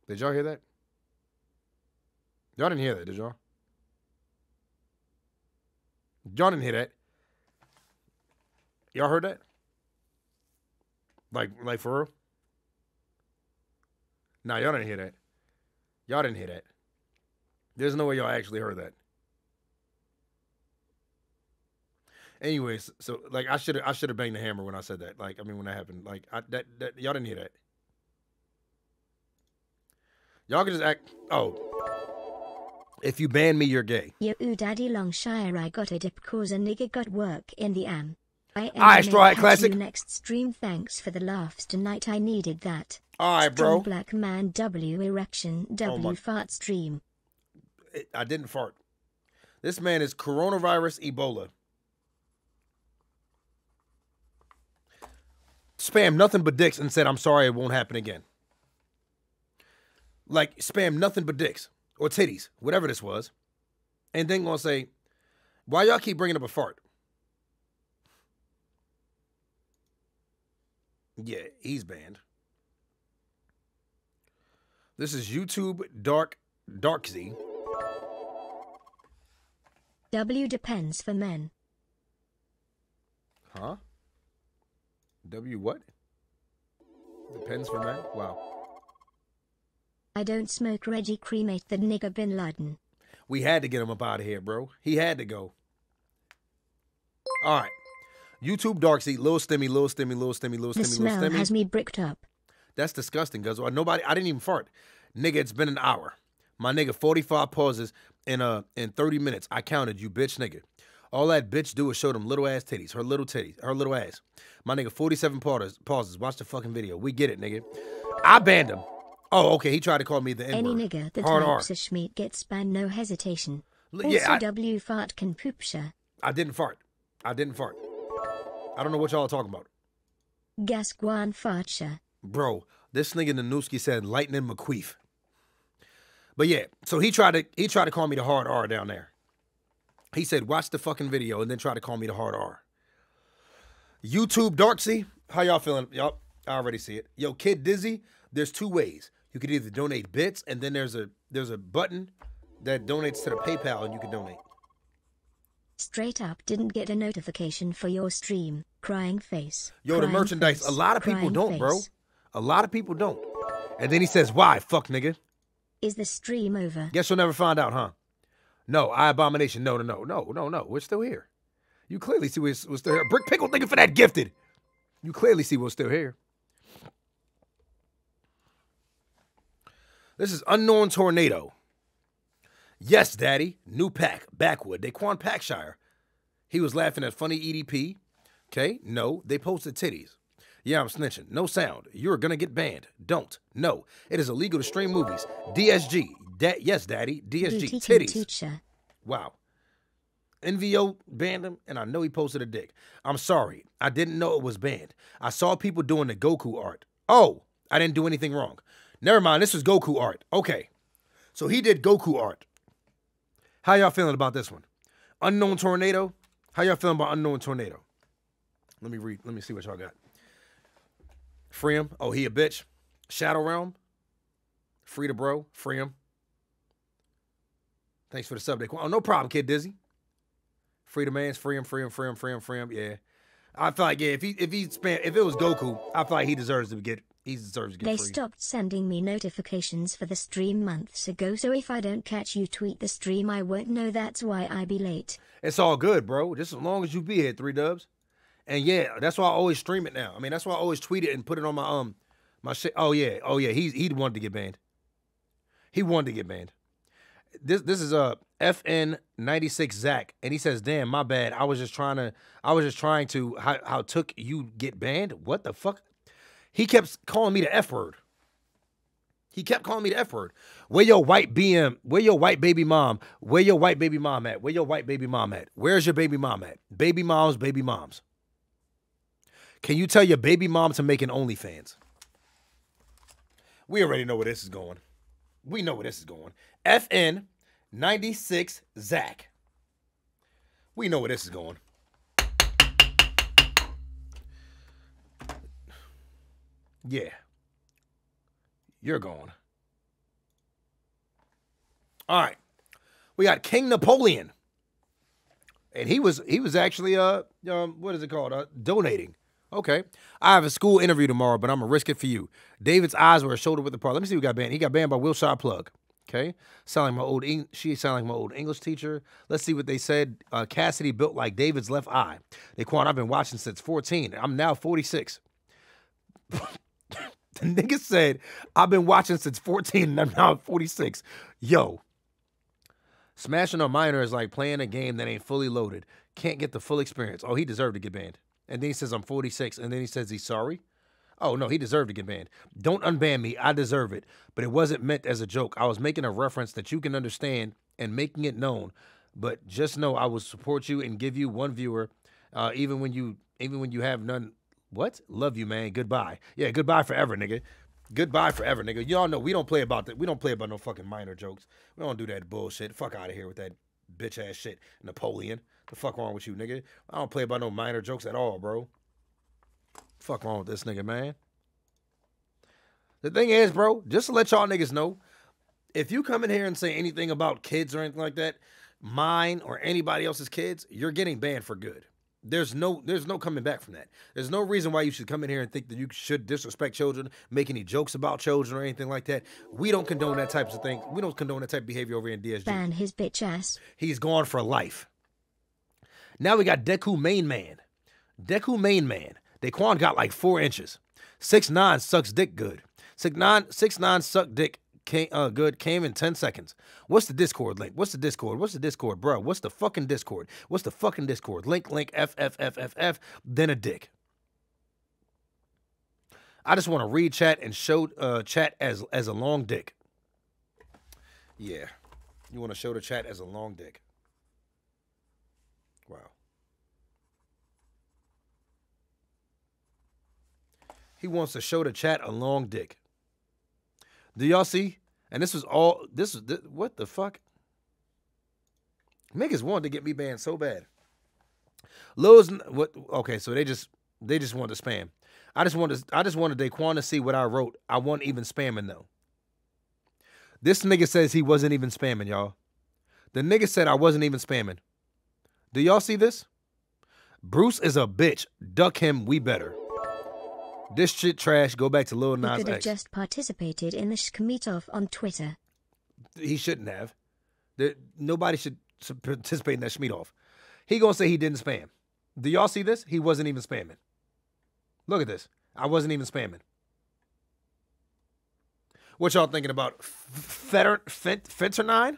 Did y'all hear that? Y'all didn't hear that, did y'all? Y'all didn't hear that. Y'all heard that? Like, like for real? Nah, y'all didn't hear that. Y'all didn't hear that. There's no way y'all actually heard that. Anyways, so like I should I should have banged the hammer when I said that. Like I mean when that happened. Like I that, that y'all didn't hear that. Y'all can just act oh. If you ban me, you're gay. Yo, ooh, daddy Longshire, I got a dip cause a nigga got work in the am. I Alright, Straw Hat Classic. Next stream. Thanks for the laughs tonight. I needed that. All right, Strong bro. black man W erection oh W my- fart stream. It- I didn't fart. This man is coronavirus Ebola. Spam nothing but dicks and said, I'm sorry, it won't happen again. Like, spam nothing but dicks or titties, whatever this was. And then gonna say, why y'all keep bringing up a fart? Yeah, he's banned. This is YouTube Dark Darkzy. W depends for men. Huh? W what? Depends for men? Wow. I don't smoke Reggie cremate the nigga bin Laden. We had to get him up out of here, bro. He had to go. All right. YouTube Dark Darkseat, little stimmy, little stimmy, little stimmy, little The stimmy, little smell stimmy. has me bricked up. That's disgusting, guys. Nobody, I didn't even fart. Nigga, it's been an hour. My nigga, 45 pauses in uh in 30 minutes. I counted you, bitch nigga. All that bitch do is show them little ass titties, her little titties, her little ass. My nigga, 47 pauses. Pauses. Watch the fucking video. We get it, nigga. I banned him. Oh, okay. He tried to call me the N Any nigga that Hard R. a schmeat gets banned no hesitation. L- Also yeah, I- W fart can poopsha. I didn't fart. I didn't fart. I don't know what y'all are talking about. Gasguan fartsha. Bro, this nigga Nanuski said Lightning McQueef. But yeah, so he tried to he tried to call me the hard R down there. He said, watch the fucking video and then try to call me the hard R. YouTube Darksy, how y'all feeling? Y'all, I already see it. Yo, Kid Dizzy, there's two ways. You could either donate bits and then there's a there's a button that donates to the PayPal and you can donate. Straight up didn't get a notification for your stream. Crying face. Yo, the Crying merchandise, a lot of people don't, bro. A lot of people don't. And then he says, why? Fuck nigga. Is the stream over? Guess you'll never find out, huh? No, I abomination. No, no, no, no, no, no. We're still here. You clearly see we're, we're still here. Brick pickle thinking for that gifted. You clearly see we're still here. This is unknown tornado. Yes, Daddy. New pack. Backwood. Daquan Packshire. He was laughing at funny EDP. Okay. No, they posted titties. Yeah, I'm snitching. No sound. You're gonna get banned. Don't. No. It is illegal to stream movies. DSG. Da- yes, Daddy. DSG. Titties. teacher. Wow. NVO banned him, and I know he posted a dick. I'm sorry. I didn't know it was banned. I saw people doing the Goku art. Oh, I didn't do anything wrong. Never mind. This was Goku art. Okay. So he did Goku art. How y'all feeling about this one? Unknown Tornado. How y'all feeling about Unknown Tornado? Let me read. Let me see what y'all got. Free him. Oh, he a bitch. Shadow Realm. Free the bro. Free him. Thanks for the sub. Oh, no problem, kid Dizzy. Free the man's free him, free him, free him, free him, free him. Yeah. I feel like yeah, if he if he spent if it was Goku, I feel like he deserves to get he deserves to get They free. stopped sending me notifications for the stream months ago, so if I don't catch you tweet the stream, I won't know that's why I be late. It's all good, bro. Just as long as you be here, three dubs. And yeah, that's why I always stream it now. I mean, that's why I always tweet it and put it on my um my shit. Oh yeah, oh yeah. He's he wanted to get banned. He wanted to get banned. This this is a FN ninety six Zach, and he says, "Damn, my bad. I was just trying to. I was just trying to. How how took you get banned? What the fuck? He kept calling me the F word. He kept calling me the F word. Where your white BM? Where your white baby mom? Where your white baby mom at? Where your white baby mom at? Where's your baby mom at? Baby moms, baby moms. Can you tell your baby mom to make an OnlyFans? We already know where this is going. We know where this is going. FN 96 Zach. We know where this is going. Yeah. You're going. All right. We got King Napoleon. And he was he was actually uh um what is it called? Uh donating. Okay. I have a school interview tomorrow, but I'm gonna risk it for you. David's eyes were a shoulder width apart. Let me see who got banned. He got banned by Wiltshire Plug. Okay. Sound like my old Eng- she sound like my old English teacher. Let's see what they said. Uh, Cassidy built like David's left eye. Daquan, I've been watching since 14. I'm now 46. the nigga said, I've been watching since 14 and I'm now 46. Yo. Smashing a minor is like playing a game that ain't fully loaded. Can't get the full experience. Oh, he deserved to get banned. And then he says, I'm 46. And then he says he's sorry. Oh, no, he deserved to get banned. Don't unban me. I deserve it. But it wasn't meant as a joke. I was making a reference that you can understand and making it known. But just know I will support you and give you one viewer, uh, even when you even when you have none. What? Love you, man. Goodbye. Yeah, goodbye forever, nigga. Goodbye forever, nigga. Y'all know we don't play about that. We don't play about no fucking minor jokes. We don't do that bullshit. Fuck out of here with that bitch ass shit. Napoleon. The fuck wrong with you, nigga? I don't play about no minor jokes at all, bro. Fuck wrong with this nigga, man. The thing is, bro, just to let y'all niggas know, if you come in here and say anything about kids or anything like that, mine or anybody else's kids, you're getting banned for good. There's no there's no coming back from that. There's no reason why you should come in here and think that you should disrespect children, make any jokes about children or anything like that. We don't condone that types of thing. We don't condone that type of behavior over in DSG. Ban his bitch ass. He's gone for life. Now we got Deku Main Man. Deku Main Man. Daquan got like four inches. Six nine sucks dick good. Six nine six nine suck dick came uh good came in 10 seconds. What's the Discord link? What's the Discord? What's the Discord, bro? What's the fucking Discord? What's the fucking Discord? Link link F F F F F then a dick. I just want to read chat and show uh chat as as a long dick. Yeah. You want to show the chat as a long dick. Wow. He wants to show the chat a long dick. Do y'all see? And this was all. This was this, what the fuck. Niggas wanted to get me banned so bad. Lowe's what? Okay, so they just they just wanted to spam. I just wanted I just wanted Daquan to see what I wrote. I wasn't even spamming though. This nigga says he wasn't even spamming, y'all. The nigga said I wasn't even spamming. Do y'all see this? Bruce is a bitch. Duck him. We better. This shit trash. Go back to Lil He Nas could have X. just participated in the Shkmetov on Twitter. he shouldn't have. There, nobody should participate in that Schmiedoff. He gonna say he didn't spam. Do y'all see this? He wasn't even spamming. Look at this. I wasn't even spamming. What y'all thinking about? Fetter, Fent, Fenter nine?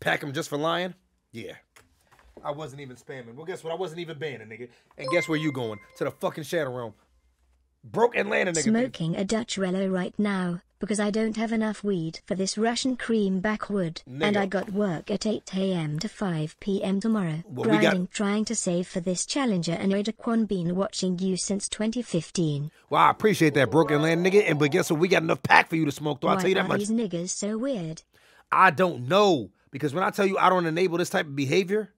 Pack him just for lying? Yeah. I wasn't even spamming. Well, guess what? I wasn't even banning, nigga. And guess where you going? To the fucking Shadow Realm. Broke Atlanta, nigga. Smoking a Dutch Rello right now, because I don't have enough weed for this Russian cream backwood, and I got work at 8 am to 5 pm tomorrow. Well, we got- grinding, trying to save for this challenger, and Odaquan been watching you since 2015. Well, I appreciate that, Broken Land, nigga. And but guess what? We got enough pack for you to smoke, though. I'll Why tell you that are much. these niggas so weird? I don't know. Because when I tell you I don't enable this type of behavior,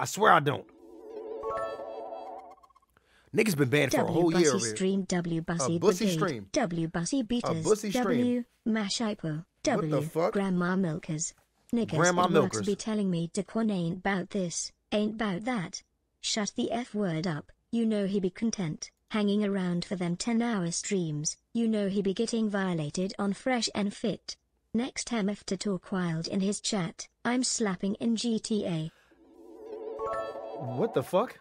I swear I don't. Niggas been banned for a W whole year Bussy over. Stream, W Bussy bussy stream. W Bussy Beaters, bussy stream. W Mash Hypo, W fuck? Grandma Milkers. Niggas Grandma works milkers. be telling me Daquan ain't about this, ain't bout that. Shut the F word up, you know he be content, hanging around for them 10 hour streams, you know he be getting violated on Fresh and Fit. Next MF to talk wild in his chat, I'm slapping in GTA. What the fuck?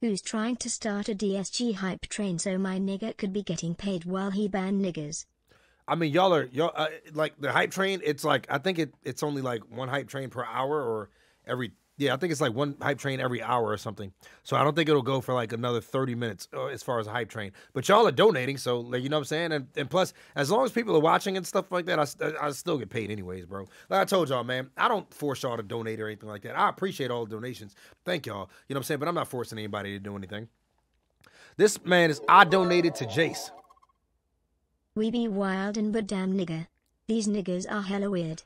Who's trying to start a DSG hype train so my nigga could be getting paid while he ban niggers? I mean, y'all are y'all uh, like the hype train. It's like I think it it's only like one hype train per hour or every yeah. I think it's like one hype train every hour or something. So I don't think it'll go for like another thirty minutes uh, as far as a hype train. But y'all are donating, so like you know what I'm saying. And and plus, as long as people are watching and stuff like that, I, I still get paid anyways, bro. Like I told y'all, man, I don't force y'all to donate or anything like that. I appreciate all the donations. Thank y'all. You know what I'm saying. But I'm not forcing anybody to do anything. This man is I donated to Jace. We be wild and but damn nigga. These niggas are hella weird.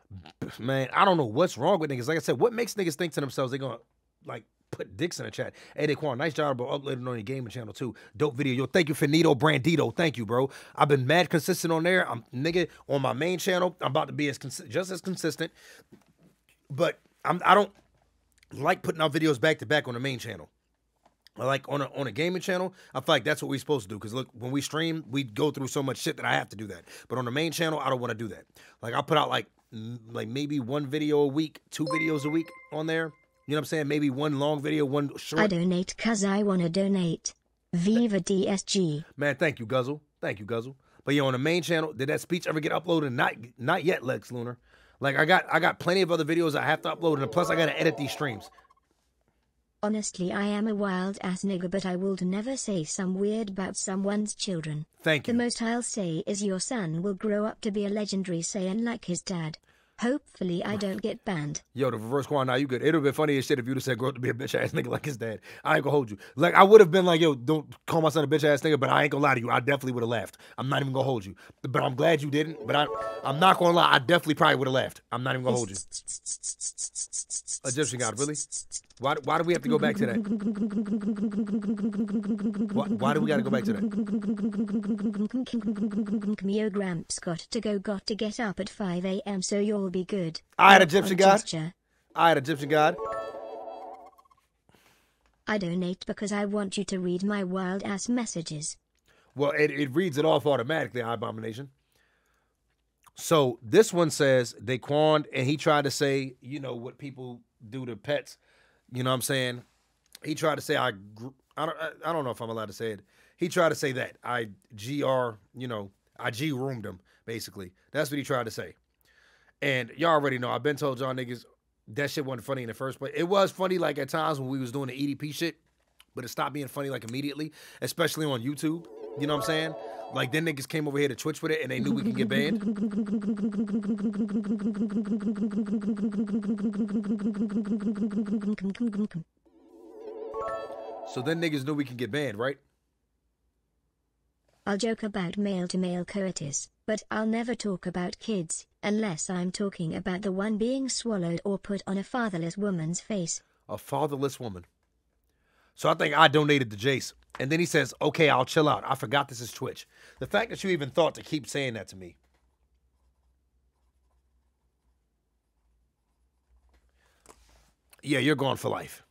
Man, I don't know what's wrong with niggas. Like I said, what makes niggas think to themselves they're gonna like put dicks in the chat? Hey, Daquan, nice job, bro. Uploading on your gaming channel too. Dope video. Yo, thank you, Finito Brandito. Thank you, bro. I've been mad consistent on there. I'm nigga on my main channel. I'm about to be as consi- just as consistent, but I'm I don't like putting out videos back to back on the main channel. Like on a on a gaming channel, I feel like that's what we're supposed to do. Cause look, when we stream, we go through so much shit that I have to do that. But on the main channel, I don't want to do that. Like I put out like m- like maybe one video a week, two videos a week on there. You know what I'm saying? Maybe one long video, one short. I donate cuz I wanna donate. Viva DSG. Man, thank you, Guzzle. Thank you, Guzzle. But yeah, on the main channel, did that speech ever get uploaded? Not not yet, Lex Lunar. Like I got I got plenty of other videos I have to upload, and plus I gotta edit these streams. Honestly, I am a wild ass nigga, but I would never say some weird about someone's children. Thank you. The most I'll say is your son will grow up to be a legendary Saiyan like his dad. Hopefully, I don't get banned. Yo, the reverse quan, now you good. It would have been funny as shit if you'd have said grow up to be a bitch ass nigga like his dad. I ain't gonna hold you. Like I would have been like, yo, don't call my son a bitch ass nigga, but I ain't gonna lie to you. I definitely would have laughed. I'm not even gonna hold you. But I'm glad you didn't. But I I'm not gonna lie, I definitely probably would have laughed. I'm not even gonna hold you. Egyptian God, really? Why why do we have to go back to that? Why, why do we gotta go back to that? Mio Gramps got to go, got to get up at 5 a.m. so you'll be good. I had Egyptian oh, God. I had Egyptian God. I donate because I want you to read my wild ass messages. Well, it, it reads it off automatically, Abomination. So this one says Daquan, and he tried to say, you know, what people do to pets. You know what I'm saying? He tried to say I, I don't, I- I don't know if I'm allowed to say it. He tried to say that I gr, you know, I g roomed him basically. That's what he tried to say. And y'all already know. I've been told y'all niggas that shit wasn't funny in the first place. It was funny like at times when we was doing the EDP shit, but it stopped being funny like immediately, especially on YouTube. You know what I'm saying? Like then niggas came over here to Twitch with it and they knew we could get banned. So then niggas knew we could get banned, right? I'll joke about male to male coitus, but I'll never talk about kids, unless I'm talking about the one being swallowed or put on a fatherless woman's face. A fatherless woman. So I think I donated to Jace. And then he says, okay, I'll chill out. I forgot this is Twitch. The fact that you even thought to keep saying that to me. Yeah, you're gone for life.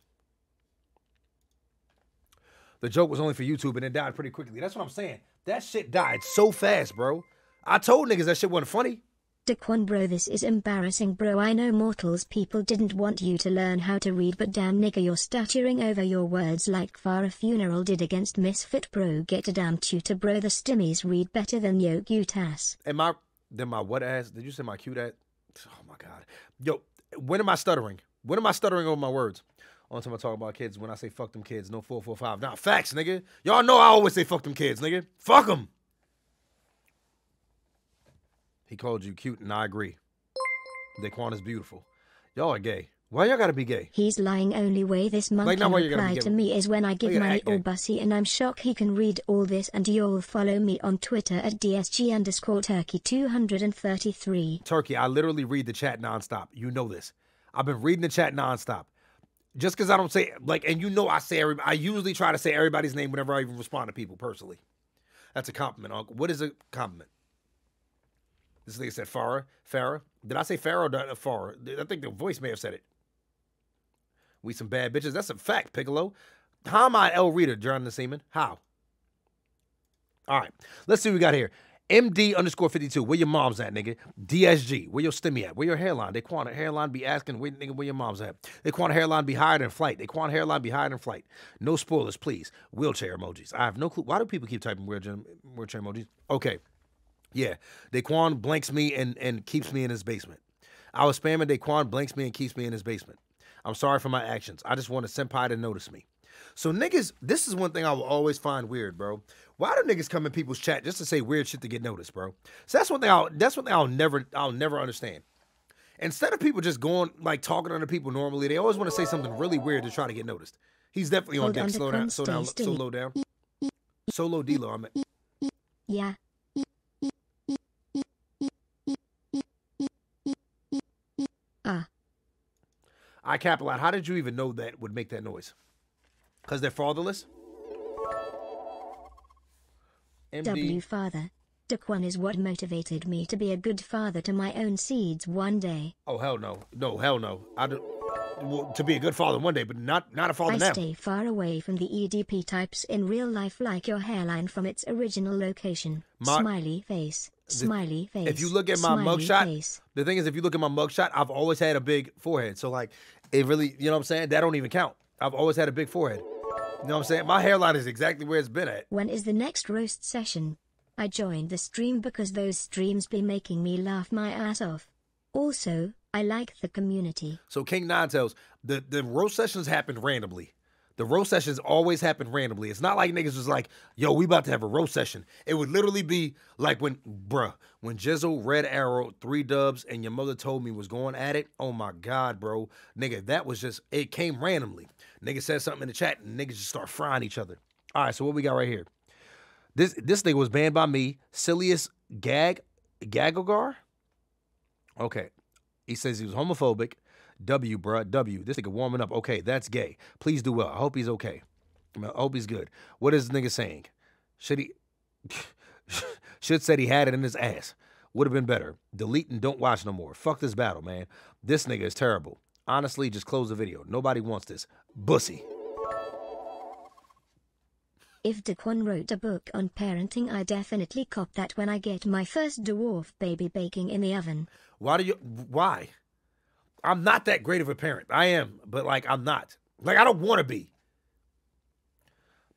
The joke was only for YouTube and it died pretty quickly. That's what I'm saying. That shit died so fast, bro. I told niggas that shit wasn't funny. Daquan bro this is embarrassing bro I know mortals people didn't want you to learn how to read but damn nigga you're stuttering over your words like Farah Funeral did against Misfit bro get a damn tutor bro the stimmies read better than Yoke ass. And my then my what ass? Did you say my cute ass? Oh my god. Yo, when am I stuttering? When am I stuttering over my words? Only time I talk about kids when I say fuck them kids, no four four five. Nah, facts, nigga. Y'all know I always say fuck them kids, nigga. Fuck them. He called you cute, and I agree. Daquan is beautiful. Y'all are gay. Why y'all gotta be gay? He's lying only way this monk Like, now can reply gay? to me is when I give gotta money or bussy and I'm shocked he can read all this and you'll follow me on Twitter at DSG underscore turkey 233. Turkey, I literally read the chat nonstop. You know this. I've been reading the chat nonstop. Just because I don't say like, and you know I say every, I usually try to say everybody's name whenever I even respond to people personally. That's a compliment. Uncle. What is a compliment? This nigga said Farah. Farah. Did I say Farah or I- uh, Farah? I think the voice may have said it. We some bad bitches. That's a fact, Piccolo. How am I El Rita, John the Seaman? How? All right. Let's see what we got here. MD underscore 52. Where your mom's at, nigga? DSG. Where your stimmy at? Where your hairline? They quanta hairline be asking, where, nigga, where your mom's at? They quanta hairline be higher than flight. They quanta hairline be higher than flight. No spoilers, please. Wheelchair emojis. I have no clue. Why do people keep typing wheelchair emojis? Okay. Yeah. Daquan blanks me and, and keeps me in his basement. I was spamming Daquan blanks me and keeps me in his basement. I'm sorry for my actions. I just want a senpai to notice me. So niggas, this is one thing I will always find weird, bro. Why do niggas come in people's chat just to say weird shit to get noticed, bro? So that's one thing I'll that's one thing I'll never I'll never understand. Instead of people just going like talking to other people normally, they always want to say something really weird to try to get noticed. He's definitely on Hold on, Slow down, slow down, slow down. Solo D-Lo, I mean. Yeah. I cap a lot. How did you even know that would make that noise? Because they're fatherless? MD. W father. Daquan is what motivated me to be a good father to my own seeds one day. Oh hell no, no hell no. I do, well, to be a good father one day, but not not a father I now. stay far away from the EDP types in real life like your hairline from its original location. My- smiley face. Smiley face. If you look at my mugshot, face. the thing is, if you look at my mugshot, I've always had a big forehead. So like, it really, you know what I'm saying? That don't even count. I've always had a big forehead. You know what I'm saying? My hairline is exactly where it's been at. When is the next roast session? I joined the stream because those streams be making me laugh my ass off. Also, I like the community. So King Nine tells the the roast sessions happen randomly. The roast sessions always happen randomly. It's not like niggas was like, yo, we about to have a roast session. It would literally be like when, bruh, when Jizzle, Red Arrow, Three Dubs, and your mother told me was going at it. Oh my God, bro. Nigga, that was just, it came randomly. Nigga said something in the chat and niggas just start frying each other. All right, so what we got right here? This this nigga was banned by me. Silius Gag Gagogar. Okay. He says he was homophobic. W, bruh. W. This nigga warming up. Okay, that's gay. Please do well. I hope he's okay. I hope he's good. What is this nigga saying? Should he should said he had it in his ass. Would have been better. Delete and don't watch no more. Fuck this battle, man. This nigga is terrible. Honestly, just close the video. Nobody wants this. Bussy. If Daquan wrote a book on parenting, I definitely cop that when I get my first dwarf baby baking in the oven. Why do you why? I'm not that great of a parent. I am, but like I'm not. Like I don't want to be.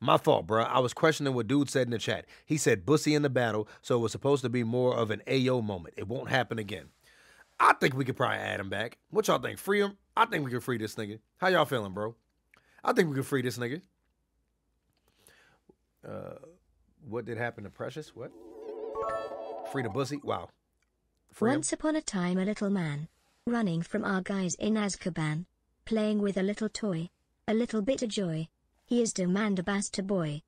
My fault, bruh. I was questioning what dude said in the chat. He said bussy in the battle, so it was supposed to be more of an AO moment. It won't happen again. I think we could probably add him back. What y'all think? Free him? I think we could free this nigga. How y'all feeling, bro? I think we could free this nigga. Uh, what did happen to Precious? What? Free the bussy? Wow. Free him? Once upon a time, a little man, running from our guys in Azkaban, playing with a little toy, a little bit of joy. He is Demand Basta Boy.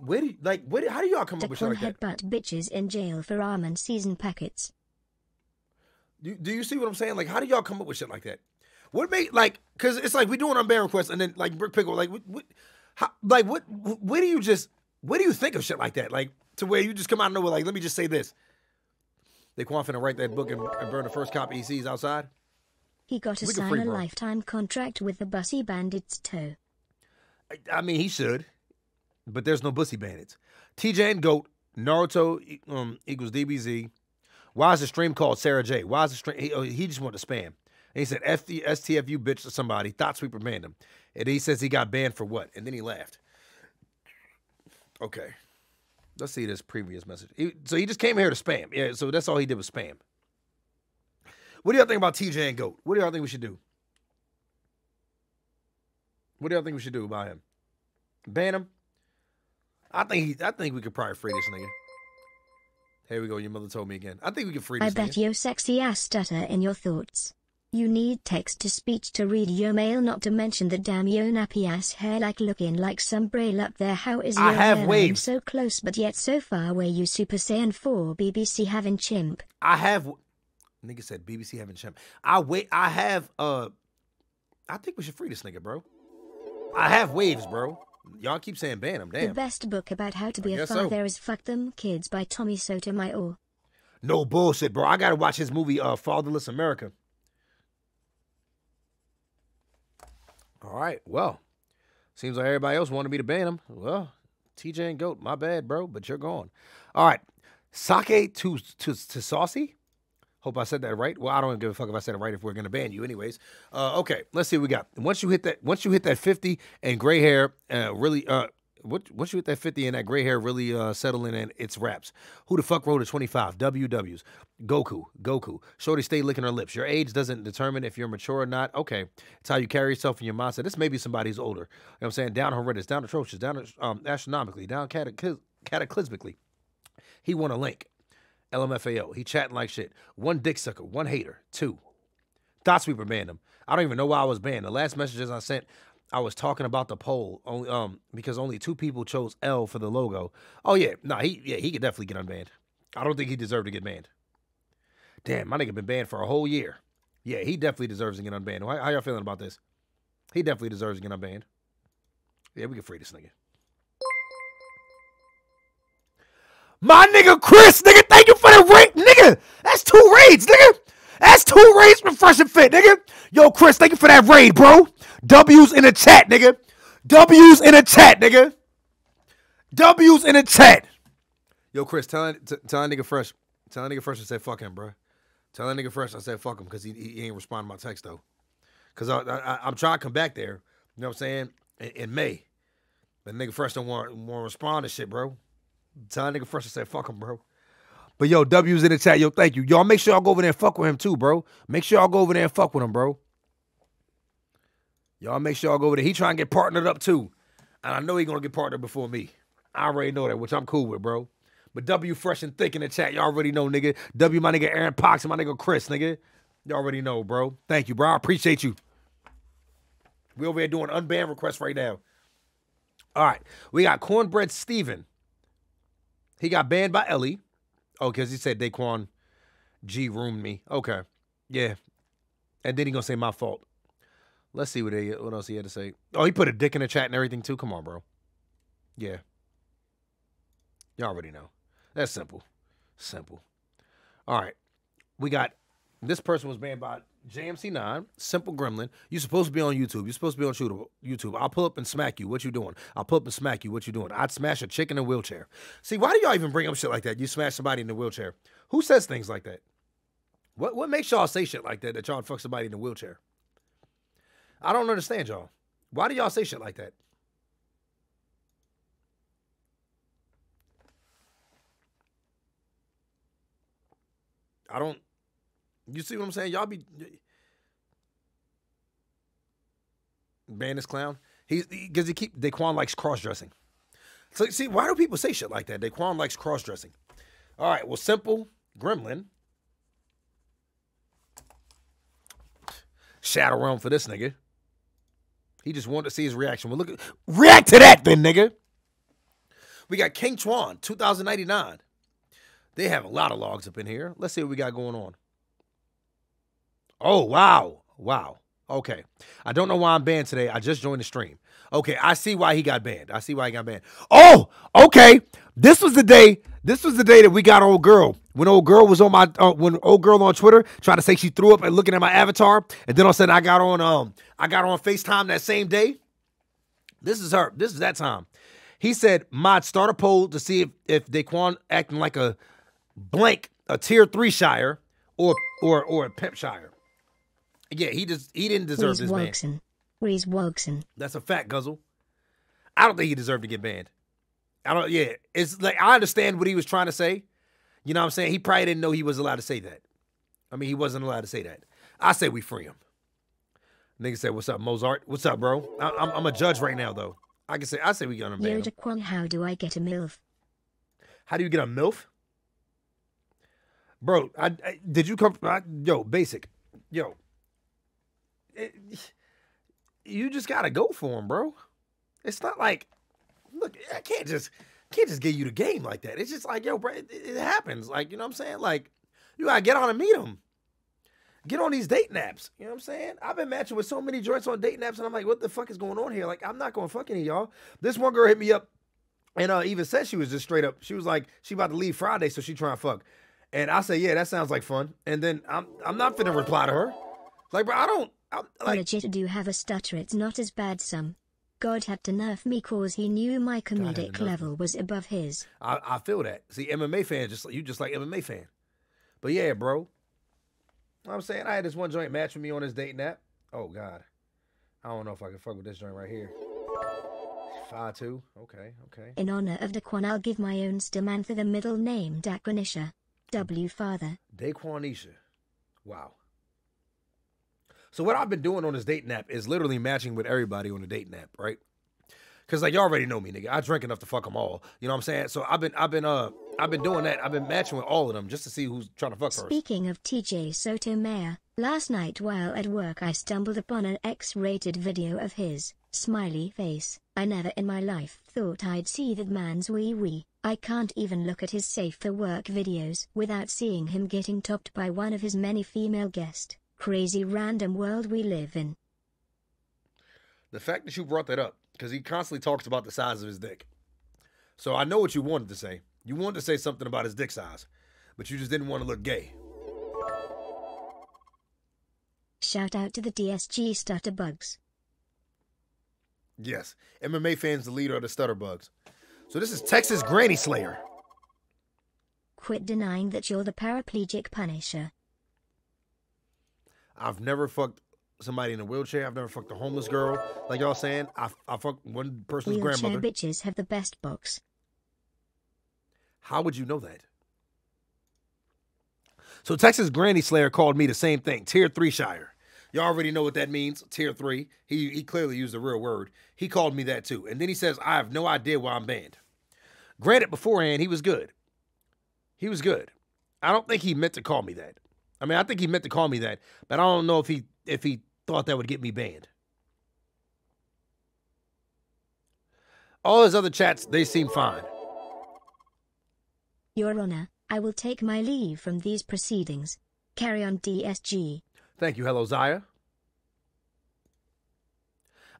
Where do you, like where do, how do y'all come up with shit like that? headbutt bitches in jail for almond season packets. Do, do you see what I'm saying? Like how do y'all come up with shit like that? What make like because it's like we doing on bear requests and then like Brick Pickle like what, what how, like what where do you just where do you think of shit like that? Like to where you just come out of nowhere like let me just say this. They want finna write that book and, and burn the first copy he sees outside. He got to sign a lifetime contract with the Bussy Bandits toe. I, I mean he should, but there's no bussy bandits. TJ and Goat Naruto um, equals DBZ. Why is the stream called Sara Jay? Why is the stream? He, oh, he just wanted to spam. And he said FD, STFU bitch to somebody. Thought Sweeper banned him. And he says he got banned for what? And then he laughed. Okay. Let's see this previous message. He- so he just came here to spam. Yeah, so that's all he did was spam. What do y'all think about TJ and Goat? What do y'all think we should do? What do y'all think we should do about him? Ban him? I think he, I think we could probably free this nigga. Here we go. Your mother told me again. I think we can free I this bet nigga. yo sexy ass stutter in your thoughts. You need text to speech to read your mail, not to mention the damn yo nappy ass hair like looking like some braille up there. How is your I have hairline waves. so close but yet so far away? You Super Saiyan 4 BBC having chimp. I have. Nigga said BBC having chimp. I wait. I have. Uh, I think we should free this nigga, bro. I have waves, bro. Y'all keep saying ban them, Damn. The best book about how to be a guess so. father is Fuck Them Kids by Tommy Sotomayor. No bullshit, bro. I gotta watch his movie, uh, Fatherless America. All right. Well, seems like everybody else wanted me to ban him. Well, TJ and Goat, my bad, bro, but you're gone. All right. Sake to to to saucy. Hope I said that right. Well, I don't give a fuck if I said it right if we're gonna ban you, anyways. Uh, okay, let's see what we got. Once you hit that, once you hit that fifty and gray hair, uh, really, uh, what, once you hit that fifty and that gray hair really uh, settling in, it's raps. Who the fuck wrote a twenty five? WWs. Goku, Goku. Shorty, stay licking her lips. Your age doesn't determine if you're mature or not. Okay, it's how you carry yourself in your mindset. This may be somebody who's older. You know what I'm saying? Down horrendous, down atrocious, down um, astronomically, down cataclys- cataclysmically. He won a link. LMFAO. He chatting like shit. One dick sucker. One hater. Two. Thought Sweeper banned him. I don't even know why I was banned. The last messages I sent, I was talking about the poll only um because only two people chose L for the logo. Oh yeah, no, he yeah he could definitely get unbanned. I don't think he deserved to get banned. Damn, my nigga been banned for a whole year. Yeah, he definitely deserves to get unbanned. How, how y'all feeling about this? He definitely deserves to get unbanned. Yeah, we can free this nigga. My nigga Chris, nigga, thank you for the raid, nigga. That's two raids, nigga. That's two raids from Fresh and Fit, nigga. Yo, Chris, thank you for that raid, bro. W's in the chat, nigga. W's in the chat, nigga. W's in the chat. Yo, Chris, tell t- tell nigga Fresh, tell that nigga Fresh I said fuck him, bro. Tell that nigga Fresh I said fuck him because he, he ain't responding to my text though. Cause I, I am trying to come back there. You know what I'm saying? In, in May, but nigga Fresh don't want want to respond to shit, bro. Tell that nigga Fresh I said fuck him, bro. But yo, W's in the chat. Yo, thank you. Y'all make sure y'all go over there and fuck with him too, bro. Make sure y'all go over there and fuck with him, bro. Y'all make sure y'all go over there. He trying to get partnered up too. And I know he gonna get partnered before me. I already know that, which I'm cool with, bro. But W fresh and thick in the chat. Y'all already know, nigga. W my nigga Aaron Pox and my nigga Chris, nigga. Y'all already know, bro. Thank you, bro. I appreciate you. We over here doing unbanned requests right now. All right. We got Cornbread Steven. He got banned by Ellie. Oh, because he said Daquan G roomed me. Okay. Yeah. And then he gonna say my fault. Let's see what they what else he had to say. Oh, he put a dick in the chat and everything too. Come on, bro. Yeah. y'all already know. That's simple. Simple. All right. We got this person was banned by JMC9, Simple Gremlin. You're supposed to be on YouTube. You're supposed to be on YouTube. I'll pull up and smack you. What you doing? I'll pull up and smack you. What you doing? I'd smash a chick in a wheelchair. See, why do y'all even bring up shit like that? You smash somebody in a wheelchair. Who says things like that? What what makes y'all say shit like that that y'all fuck somebody in a wheelchair? I don't understand y'all. Why do y'all say shit like that? I don't. You see what I'm saying? Y'all be ban this clown. He's because he, keep Daquan likes cross dressing. So see, why do people say shit like that? Daquan likes cross dressing. All right, well, simple gremlin. Shadow realm for this nigga. He just wanted to see his reaction. Well, look, at, react to that then, nigga. We got King Chuan, 2099. They have a lot of logs up in here. Let's see what we got going on. Oh, wow. Wow. Okay. I don't know why I'm banned today. I just joined the stream. Okay, I see why he got banned. I see why he got banned. Oh, okay. This was the day. This was the day that we got old girl. When old girl was on my uh, when old girl on Twitter trying to say she threw up and looking at my avatar, and then all of a sudden I got on um I got on FaceTime that same day. This is her. This is that time. He said, "Mod, start a poll to see if if Daquan acting like a blank a tier three shire or or or a pimp shire." Yeah, he just he didn't deserve Reese this Wogson. ban. Reese Wogson. That's a fact, Guzzle. I don't think he deserved to get banned. I don't. Yeah, it's like I understand what he was trying to say. You know what I'm saying? He probably didn't know he was allowed to say that. I mean, he wasn't allowed to say that. I say we free him. Nigga said, "What's up, Mozart? What's up, bro? I, I'm, I'm a judge right now, though. I can say I say we got him Yo, banned. Daquan, how do I get a MILF? How do you get a milf, bro? I, I did you come? I, yo, basic, yo. It, you just gotta go for him, bro. It's not like, look, I can't just can't just give you the game like that. It's just like, yo, bro, it, it happens. Like, you know what I'm saying? Like, you gotta get on and meet him. Get on these date naps. You know what I'm saying? I've been matching with so many joints on date naps, and I'm like, what the fuck is going on here? Like, I'm not going fuck any y'all. This one girl hit me up and uh, even said she was just straight up. She was like, she about to leave Friday, so she trying to fuck. And I say, yeah, that sounds like fun. And then I'm I'm not finna reply to her. Like, bro, I don't. I'm, like, Legit do have a stutter, it's not as bad some. God had to nerf me cause he knew my had to nerf comedic level was above his. I, I feel that. See, MMA fan, just you just like MMA fan. But yeah, bro. You know what I'm saying I had this one joint match with me on this dating app. Oh God, I don't know if I can fuck with this joint right here. Five two. Okay, okay. In honor of Daquan, I'll give my own Stamantha the middle name Daquanisha. W father. Daquanisha. Wow. So what I've been doing on this dating app is literally matching with everybody on the dating app, right? Cause like y'all already know me, nigga. I drink enough to fuck them all. You know what I'm saying? So I've been, I've been, uh, I've been doing that. I've been matching with all of them just to see who's trying to fuck first. Speaking of TJ Sotomayor, last night while at work I stumbled upon an X-rated video of his. Smiley face. I never in my life thought I'd see that man's wee wee. I can't even look at his safe for work videos without seeing him getting topped by one of his many female guests. Crazy random world we live in. The fact that you brought that up, because he constantly talks about the size of his dick. So I know what you wanted to say. You wanted to say something about his dick size, but you just didn't want to look gay. Shout out to the DSG Stutterbugs. Yes, MMA fans, the leader of the Stutterbugs. So this is Texas Granny Slayer. Quit denying that you're the paraplegic punisher. I've never fucked somebody in a wheelchair. I've never fucked a homeless girl. Like y'all saying, I, I fucked one person's Wheelchair grandmother. bitches have the best box. How would you know that? So Texas Granny Slayer called me the same thing, Tier 3 Shire. Y'all already know what that means, Tier 3. He, he clearly used a real word. He called me that too. And then he says, I have no idea why I'm banned. Granted, beforehand, he was good. He was good. I don't think he meant to call me that. I mean, I think he meant to call me that, but I don't know if he if he thought that would get me banned. All his other chats, they seem fine. Your Honor, I will take my leave from these proceedings. Carry on DSG. Thank you. Hello, Zaya.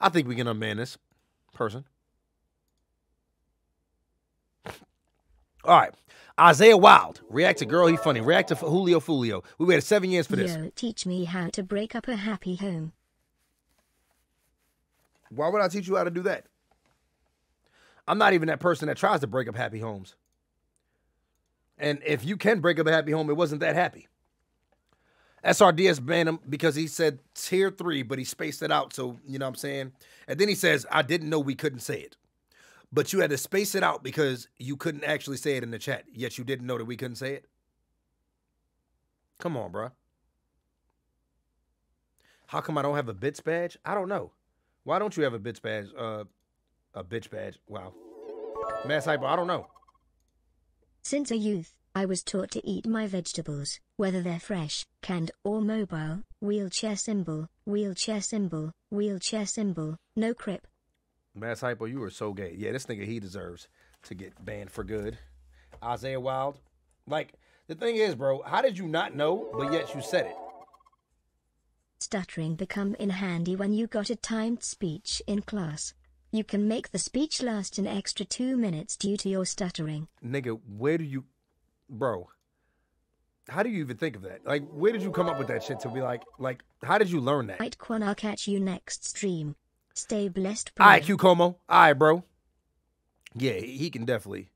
I think we can unman this person. All right. Isaiah Wild. React to Girl He Funny. React to Julio Foolio. We waited seven years for this. Yo, teach me how to break up a happy home. Why would I teach you how to do that? I'm not even that person that tries to break up happy homes. And if you can break up a happy home, it wasn't that happy. SRDS banned him because he said tier three, but he spaced it out. So, you know what I'm saying? And then he says, I didn't know we couldn't say it. But you had to space it out because you couldn't actually say it in the chat, yet you didn't know that we couldn't say it. Come on, bro. How come I don't have a bits badge? I don't know. Why don't you have a bits badge? Uh, a bitch badge. Wow. Mass hyper. I don't know. Since a youth, I was taught to eat my vegetables, whether they're fresh, canned, or mobile. Wheelchair symbol, wheelchair symbol, wheelchair symbol, no crip. Mass hypo, you are so gay. Yeah, this nigga he deserves to get banned for good. Isaiah Wild. Like, the thing is, bro, how did you not know, but yet you said it? Stuttering become in handy when you got a timed speech in class. You can make the speech last an extra two minutes due to your stuttering. Nigga, where do you bro? How do you even think of that? Like, where did you come up with that shit to be like, like, how did you learn that? Right, Quan, I'll catch you next stream. Stay blessed, bro. All right, Q Como. All right, bro. Yeah, he can definitely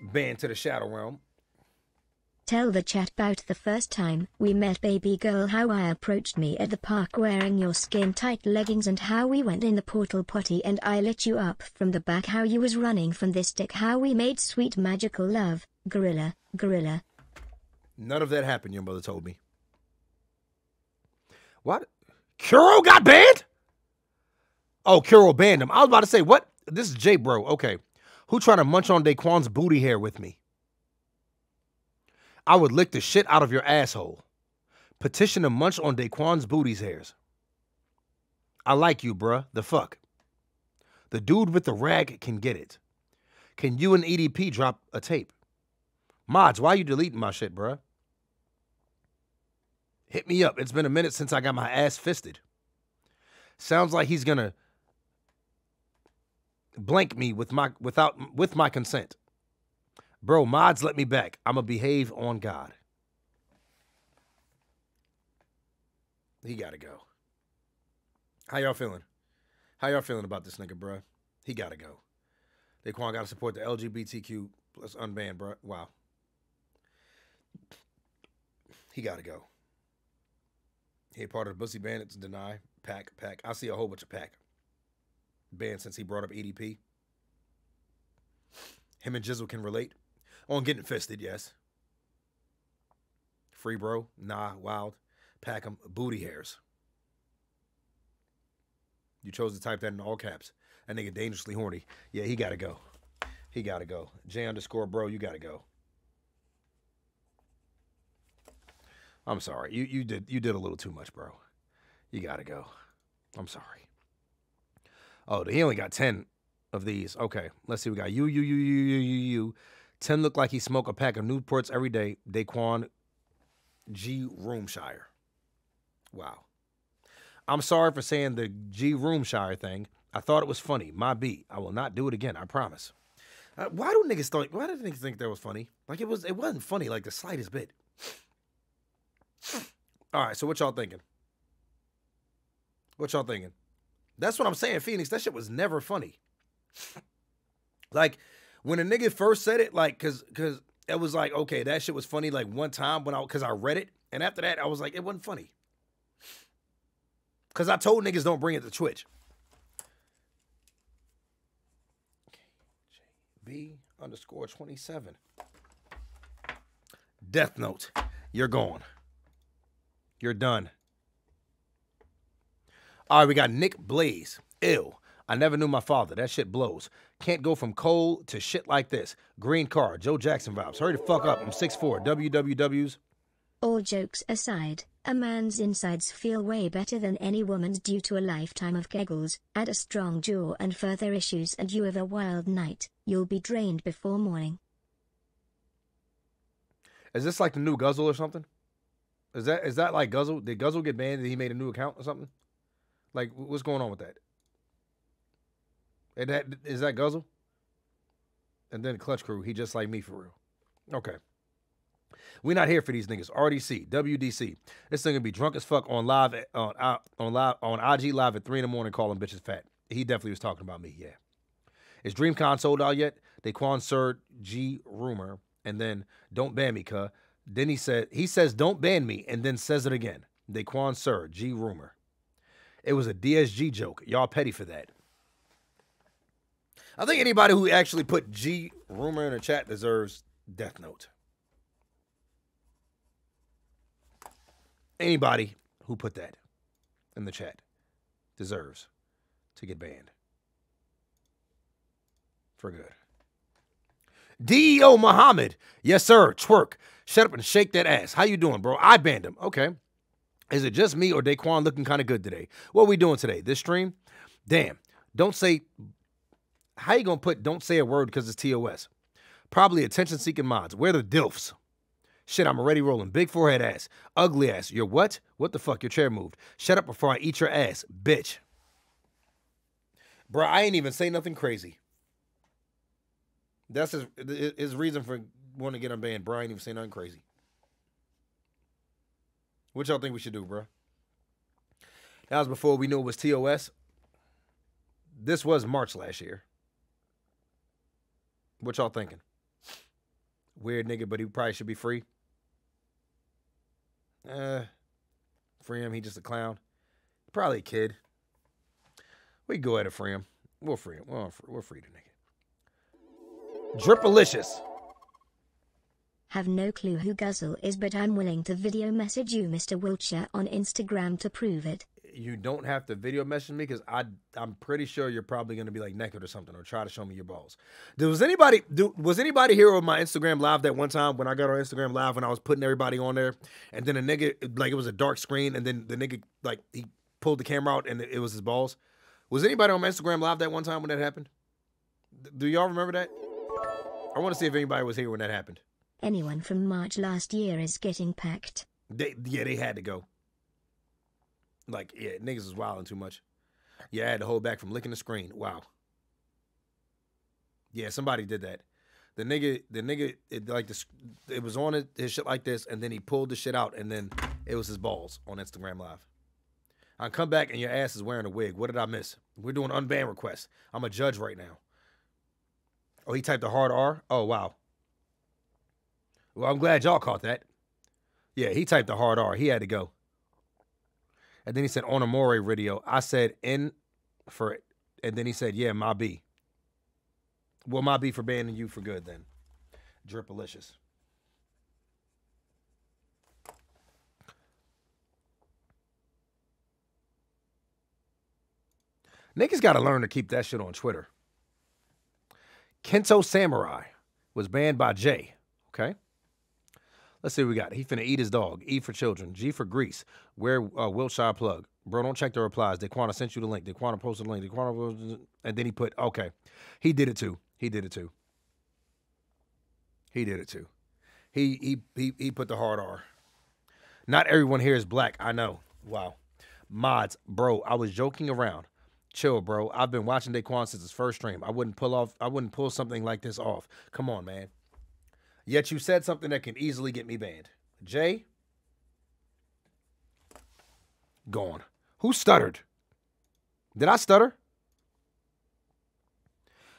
ban to the shadow realm. Tell the chat about the first time we met baby girl how I approached me at the park wearing your skin tight leggings and how we went in the portal potty and I lit you up from the back how you was running from this dick how we made sweet magical love, gorilla, gorilla. None of that happened, your mother told me. What? Kuro got banned? Oh, Carol banned him. I was about to say, what? This is Jay Bro. Okay. Who trying to munch on Daquan's booty hair with me? I would lick the shit out of your asshole. Petition to munch on Daquan's booty's hairs. I like you, bruh. The fuck? The dude with the rag can get it. Can you and EDP drop a tape? Mods, why you deleting my shit, bruh? Hit me up. It's been a minute since I got my ass fisted. Sounds like he's gonna blank me with my without with my consent. Bro, mods let me back. I'ma behave on God. He gotta go. How y'all feeling? How y'all feeling about this nigga, bro? He gotta go. Daquan gotta support the LGBTQ plus unbanned, bro. Wow. He gotta go. He part of the Bussy Bandits, deny, pack, pack. I see a whole bunch of pack. Banned since he brought up EDP. Him and Jizzle can relate. Oh, On getting fisted, yes. Free bro, nah, wild. Pack 'em, booty hairs. You chose to type that in all caps. That nigga dangerously horny. Yeah, he gotta go. He gotta go. J underscore bro, you gotta go. I'm sorry. You you did you did a little too much, bro. You gotta go. I'm sorry. Oh, he only got 10 of these. Okay, let's see. We got you, you, you, you, you, you, you. 10 look like he smoke a pack of Newports every day. Daquan G. Roomshire. Wow. I'm sorry for saying the G. Roomshire thing. I thought it was funny. My beat. I will not do it again. I promise. Uh, why do niggas think? Why did niggas think that was funny? Like it was. It wasn't funny. Like the slightest bit. All right. So what y'all thinking? What y'all thinking? That's what I'm saying, Phoenix. That shit was never funny. Like when a nigga first said it, like, cause, cause it was like, okay, that shit was funny. Like one time when I, cause I read it, and after that, I was like, it wasn't funny. Cause I told niggas don't bring it to Twitch. B underscore 27. Death Note. You're gone. You're done. All right, we got Nick Blaze. Ill. I never knew my father. That shit blows. Can't go from cold to shit like this. Green car. Joe Jackson vibes. Hurry the fuck up. I'm 6'4. WWWs. All jokes aside, a man's insides feel way better than any woman's due to a lifetime of kegels, add a strong jaw and further issues and you have a wild night, you'll be drained before morning. Is this like the new Guzzle or something? Is that is that like Guzzle? Did Guzzle get banned and he made a new account or something? Like what's going on with that? And that is that Guzzle? And then Clutch Crew, he just like me for real. Okay. we not here for these niggas. RDC, WDC. This thing gonna be drunk as fuck on live on uh, on live on IG live at three in the morning calling bitches fat. He definitely was talking about me, yeah. Is DreamCon sold out yet? Daquan Sir G rumor. And then don't ban me, cuh. Then he said he says don't ban me and then says it again. Daquan Sir G rumor. It was a DSG joke. Y'all petty for that. I think anybody who actually put G rumor in the chat deserves death note. Anybody who put that in the chat deserves to get banned for good. DEO Muhammad. Yes, sir. Twerk. Shut up and shake that ass. How you doing, bro? I banned him. Okay. Is it just me or Daquan looking kind of good today? What are we doing today? This stream? Damn. Don't say how you gonna put don't say a word because it's TOS? Probably attention seeking mods. Where the DILFs? Shit, I'm already rolling. Big forehead ass. Ugly ass. You're what? What the fuck? Your chair moved. Shut up before I eat your ass, bitch. Bro, I ain't even say nothing crazy. That's his his reason for wanting to get unbanned. Bro, I ain't even say nothing crazy. What y'all think we should do, bro? That was before we knew it was TOS. This was March last year. What y'all thinking? Weird nigga, but he probably should be free. Uh, free him. He just a clown. Probably a kid. We go ahead and free him. We'll free him. We'll free, we'll free the nigga. Dripalicious. Have no clue who Guzzle is but I'm willing to video message you Mr. Wiltshire on Instagram to prove it. You don't have to video message me because I I'm pretty sure you're probably gonna be like naked or something or try to show me your balls. Was anybody do, was anybody here on my Instagram live that one time when I got on Instagram live when I was putting everybody on there and then a nigga like it was a dark screen and then the nigga like he pulled the camera out and it was his balls. Was anybody on my Instagram live that one time when that happened? Do y'all remember that? I want to see if anybody was here when that happened. Anyone from March last year is getting packed. They yeah, they had to go. Like, yeah, niggas was wilding too much. Yeah, I had to hold back from licking the screen. Wow. Yeah, somebody did that. The nigga, the nigga, it, like this, it was on his shit like this, and then he pulled the shit out, and then it was his balls on Instagram Live. I come back and your ass is wearing a wig. What did I miss? We're doing unban requests. I'm a judge right now. Oh, he typed a hard R. Oh wow. Well, I'm glad y'all caught that. Yeah, he typed a hard R. He had to go. And then he said on a More radio. I said in for it. And then he said, yeah, my B. Well, my B for banning you for good then. Dripalicious. Niggas got to learn to keep that shit on Twitter. Kento Samurai was banned by Jay. Okay. Let's see what we got. He finna eat his dog. E for children. G for Greece. Where uh, Wiltshire plug. Bro, don't check the replies. Daquana sent you the link. Daquana posted the link. Daquana, and then he put, okay. He did it too. He did it too. He did it too. He he he he put the hard R. Not everyone here is black. I know. Wow. Mods, bro, I was joking around. Chill, bro. I've been watching Daquan since his first stream. I wouldn't pull off. I wouldn't pull something like this off. Come on, man. Yet you said something that can easily get me banned. Jay, gone. Who stuttered? Did I stutter?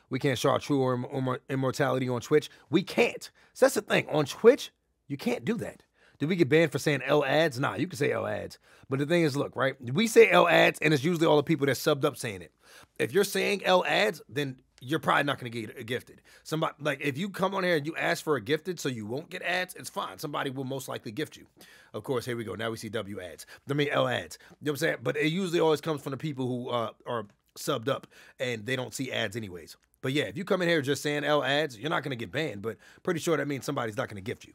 We can't show our true or immortality on Twitch. We can't. So that's the thing. On Twitch, you can't do that. Did we get banned for saying L ads? Nah, you can say L ads. But the thing is, look, right? We say L ads, and it's usually all the people that subbed up saying it. If you're saying L ads, then you're probably not going to get gifted. Somebody like if you come on here and you ask for a gifted, so you won't get ads, it's fine. Somebody will most likely gift you. Of course, here we go. Now we see W ads. I mean L ads. You know what I'm saying? But it usually always comes from the people who uh, are subbed up and they don't see ads anyways. But yeah, if you come in here just saying L ads, you're not going to get banned. But pretty sure that means somebody's not going to gift you.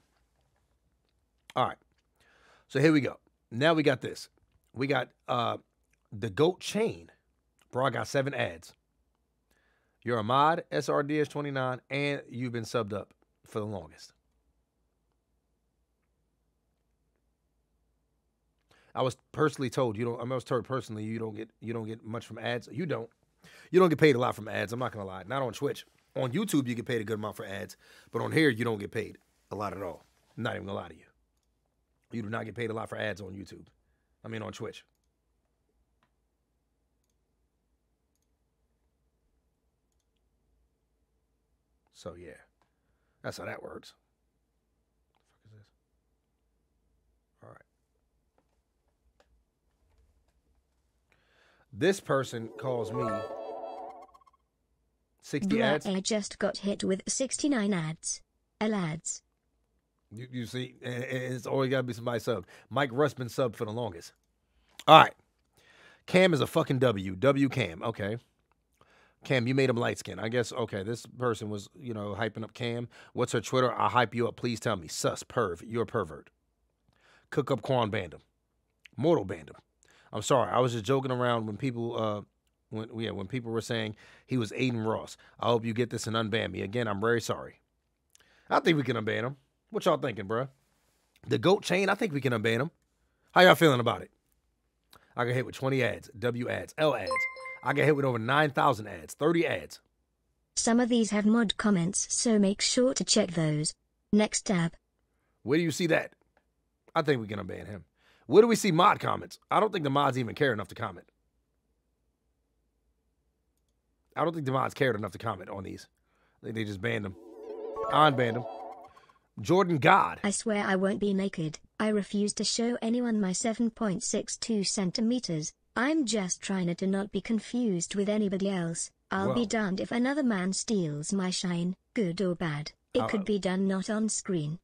All right. So here we go. Now we got this. We got uh the GOAT chain. Bro, I got seven ads. You're a mod, SRDS29, and you've been subbed up for the longest. I was personally told you don't. I was told personally you don't get you don't get much from ads. You don't. You don't get paid a lot from ads. I'm not gonna lie. Not on Twitch. On YouTube, you get paid a good amount for ads, but on here, you don't get paid a lot at all. I'm not even gonna lie to you. You do not get paid a lot for ads on YouTube. I mean, on Twitch. So yeah, that's how that works. What the fuck is this? All right. This person calls me 60 ads. I just got hit with 69 ads. L ads. You, you see, it's always got to be somebody sub. Mike Russ been sub for the longest. All right. Cam is a fucking W. W Cam. Okay. Cam, you made him light skin. I guess, okay, this person was, you know, hyping up Cam. What's her Twitter? I'll hype you up. Please tell me. Sus, perv. You're a pervert. Cook up Quan banned him. Mortal banned him. I'm sorry. I was just joking around when people, uh, when yeah, when people were saying he was Adin Ross. I hope you get this and unban me. Again, I'm very sorry. I think we can unban him. What y'all thinking, bro? The GOAT chain, I think we can unban him. How y'all feeling about it? I got hit with 20 ads, W ads, L ads. I get hit with over 9,000 ads, 30 ads. Some of these have mod comments, so make sure to check those. Next tab. Where do you see that? I think we can unban him. Where do we see mod comments? I don't think the mods even care enough to comment. I don't think the mods cared enough to comment on these. I think they just banned them. I unbanned them. Jordan God. I swear I won't be naked. I refuse to show anyone my 7.62 centimeters. I'm just trying to not be confused with anybody else. I'll well, be damned if another man steals my shine, good or bad. It uh, could be done not on screen.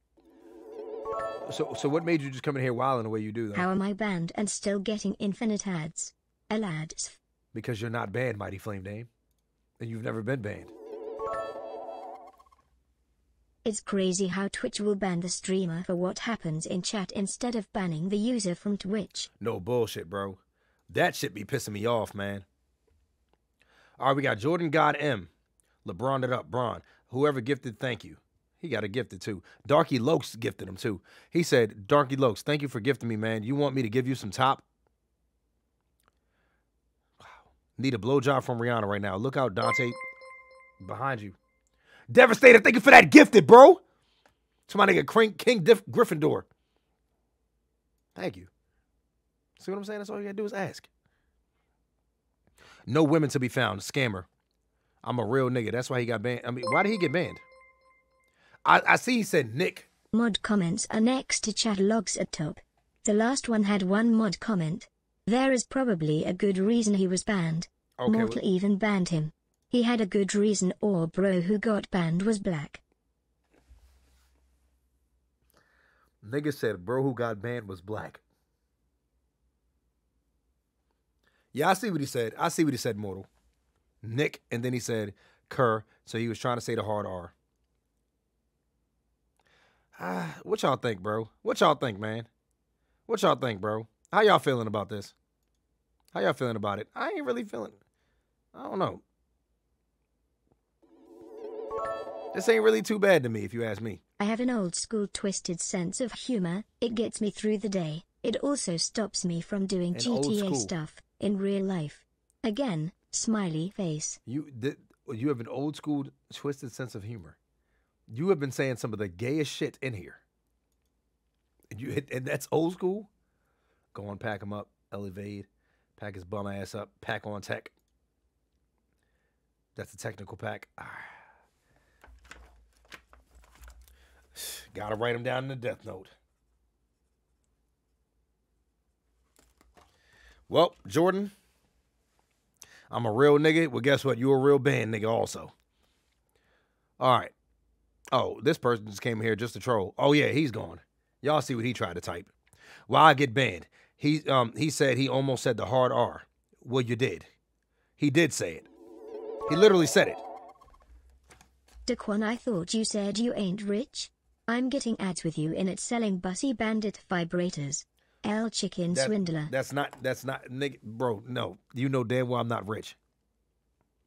So, so what made you just come in here wilding the way you do? Though? How am I banned and still getting infinite ads? Elads. Because you're not banned, Mighty Flame Dame, and you've never been banned. It's crazy how Twitch will ban the streamer for what happens in chat instead of banning the user from Twitch. No bullshit, bro. That shit be pissing me off, man. All right, we got Jordan God M. LeBron it up, Braun. Whoever gifted, thank you. He got a gifted too. Darky Lokes gifted him too. He said, Darky Lokes, thank you for gifting me, man. You want me to give you some top? Wow. Need a blowjob from Rihanna right now. Look out, Dante. Behind you. Devastator, thank you for that gifted, bro. To get King, King Diff, Gryffindor. Thank you. See what I'm saying? That's all you gotta do is ask. No women to be found. Scammer. I'm a real nigga. That's why he got banned. I mean, why did he get banned? I, I see he said Nick. Mod comments are next to chat logs at top. The last one had one mod comment. There is probably a good reason he was banned. Okay, Mortal well, even banned him. He had a good reason or bro who got banned was black. Nigga said bro who got banned was black. Yeah, I see what he said. I see what he said, Mortal. Nick, and then he said Kerr, so he was trying to say the hard R. Ah, what y'all think, bro? What y'all think, man? What y'all think, bro? How y'all feeling about this? How y'all feeling about it? I ain't really feeling. I don't know. This ain't really too bad to me, if you ask me. I have an old school twisted sense of humor. It gets me through the day. It also stops me from doing GTA stuff in real life. Again, smiley face. You you have an old school twisted sense of humor. You have been saying some of the gayest shit in here. And you and that's old school. Go on, pack him up, elevate, pack his bum ass up, pack on tech. That's a technical pack. Ah. Gotta write him down in the death note. Well, Jordan, I'm a real nigga. Well, guess what? You're a real band nigga also. All right. Oh, this person just came here just to troll. Oh yeah, he's gone. Y'all see what he tried to type. Why I get banned? He um he said he almost said the hard R. Well, you did. He did say it. He literally said it. Daquan, I thought you said you ain't rich. I'm getting ads with you in it selling bussy bandit vibrators. L chicken That- swindler. That's not. That's not. Nigga, bro. No, you know damn well I'm not rich.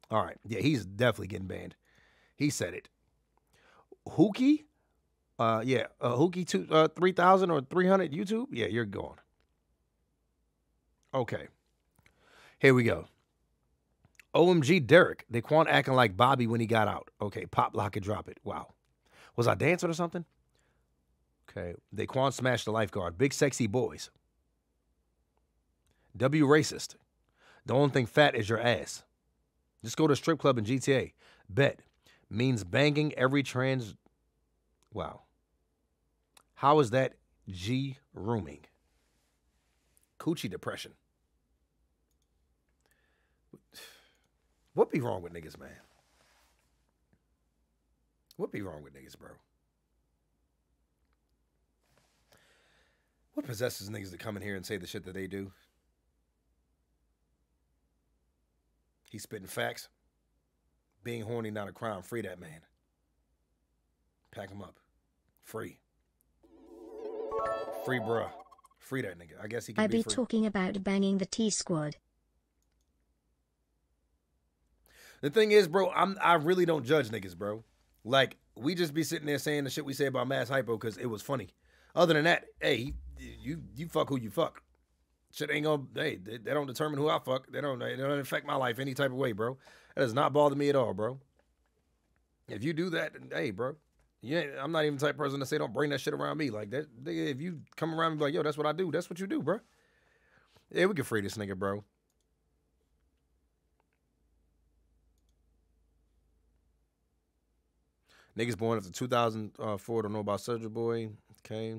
All right. Yeah, he's definitely getting banned. He said it. Hookie. Uh, yeah. Uh, Hookie two uh three thousand or three hundred YouTube. Yeah, you're gone. Okay. Here we go. OMG Derek. They Daquan acting like Bobby when he got out. Okay, pop lock and drop it. Wow. Was I dancing or something? Okay. Daquan smashed the lifeguard. Big sexy boys. W racist. The only thing fat is your ass. Just go to a strip club in GTA. Bet. Means banging every trans. Wow. How is that G rooming? Coochie depression. What be wrong with niggas, man? What be wrong with niggas, bro? What possesses niggas to come in here and say the shit that they do? He's spitting facts. Being horny not a crime. Free that man. Pack him up. Free. Free bruh. Free that nigga. I guess he can I be be free. talking about banging the T squad. The thing is, bro, I'm I really don't judge niggas, bro. Like we just be sitting there saying the shit we say about mass hypo because it was funny. Other than that, hey, you you fuck who you fuck. Shit ain't gonna hey, they, they don't determine who I fuck. They don't they don't affect my life any type of way, bro. That does not bother me at all, bro. If you do that, then, hey, bro. Yeah, I'm not even the type person to say don't bring that shit around me. Like that, if you come around me like, yo, that's what I do. That's what you do, bro. Yeah, we can free this nigga, bro. Niggas born after 2004 uh, don't know about Soldier Boy. Okay.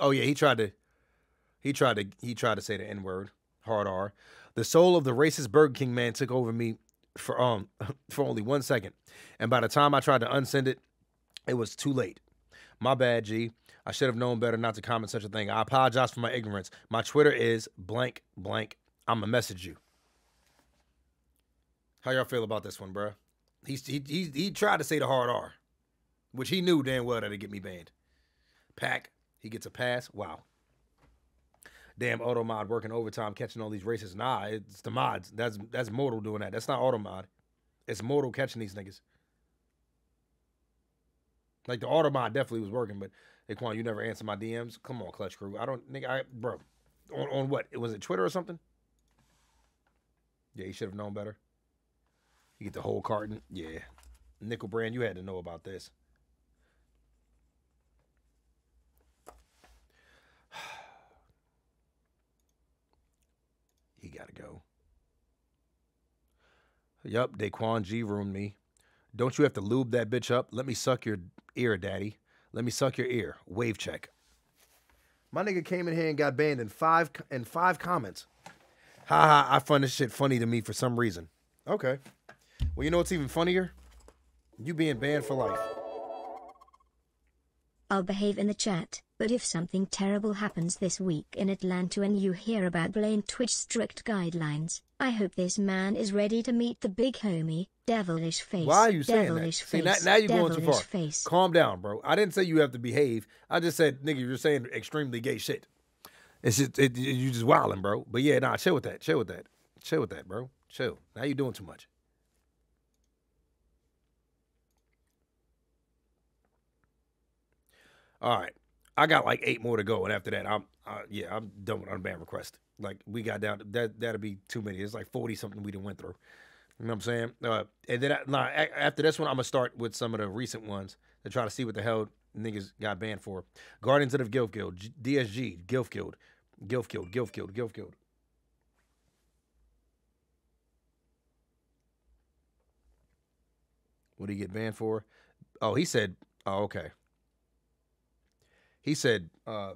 Oh yeah, he tried to, he tried to, he tried to say the N word, hard R. The soul of the racist Burger King man took over me for um for only one second, and by the time I tried to unsend it, it was too late. My bad, G. I should have known better not to comment such a thing. I apologize for my ignorance. My Twitter is blank blank. I'ma message you. How y'all feel about this one, bruh? He, he, he tried to say the hard R, which he knew damn well that'd get me banned. Pack, he gets a pass. Wow. Damn Automod working overtime catching all these racists. Nah, it's the mods. That's that's Mortal doing that. That's not Automod. It's Mortal catching these niggas. Like the Automod definitely was working, but Quan, you never answer my DMs. Come on, Clutch Crew. I don't nigga, I bro. On on what? Was it Twitter or something? Yeah, he should have known better. You get the whole carton. Yeah. Nickel brand, you had to know about this. He got to go. Yup, Daquan G ruined me. Don't you have to lube that bitch up? Let me suck your ear, daddy. Let me suck your ear. Wave check. My nigga came in here and got banned in five in five comments. Ha ha, I find this shit funny to me for some reason. Okay. Well, you know what's even funnier? You being banned for life. I'll behave in the chat, but if something terrible happens this week in Atlanta and you hear about Blaine Twitch strict guidelines, I hope this man is ready to meet the big homie, devilish face. Why are you saying that? devilish See, now, face, now you're going too far. Face. Calm down, bro. I didn't say you have to behave. I just said, nigga, you're saying extremely gay shit. It's just it, you just wilding, bro. But yeah, nah, chill with that. Chill with that. Chill with that, bro. Chill. Now you're doing too much. All right, I got like eight more to go, and after that, I'm uh, yeah, I'm done with unbanned request. Like we got down that that'll be too many. It's like forty something we done went through. You know what I'm saying? Uh, and then I, nah, after this one, I'm gonna start with some of the recent ones to try to see what the hell niggas got banned for. Guardians of the Guild, G- DSG, Gilf Guild, Gilf Guild, Gilf Guild, Gilf Guild. What did he get banned for? Oh, he said, oh, okay. He said, uh,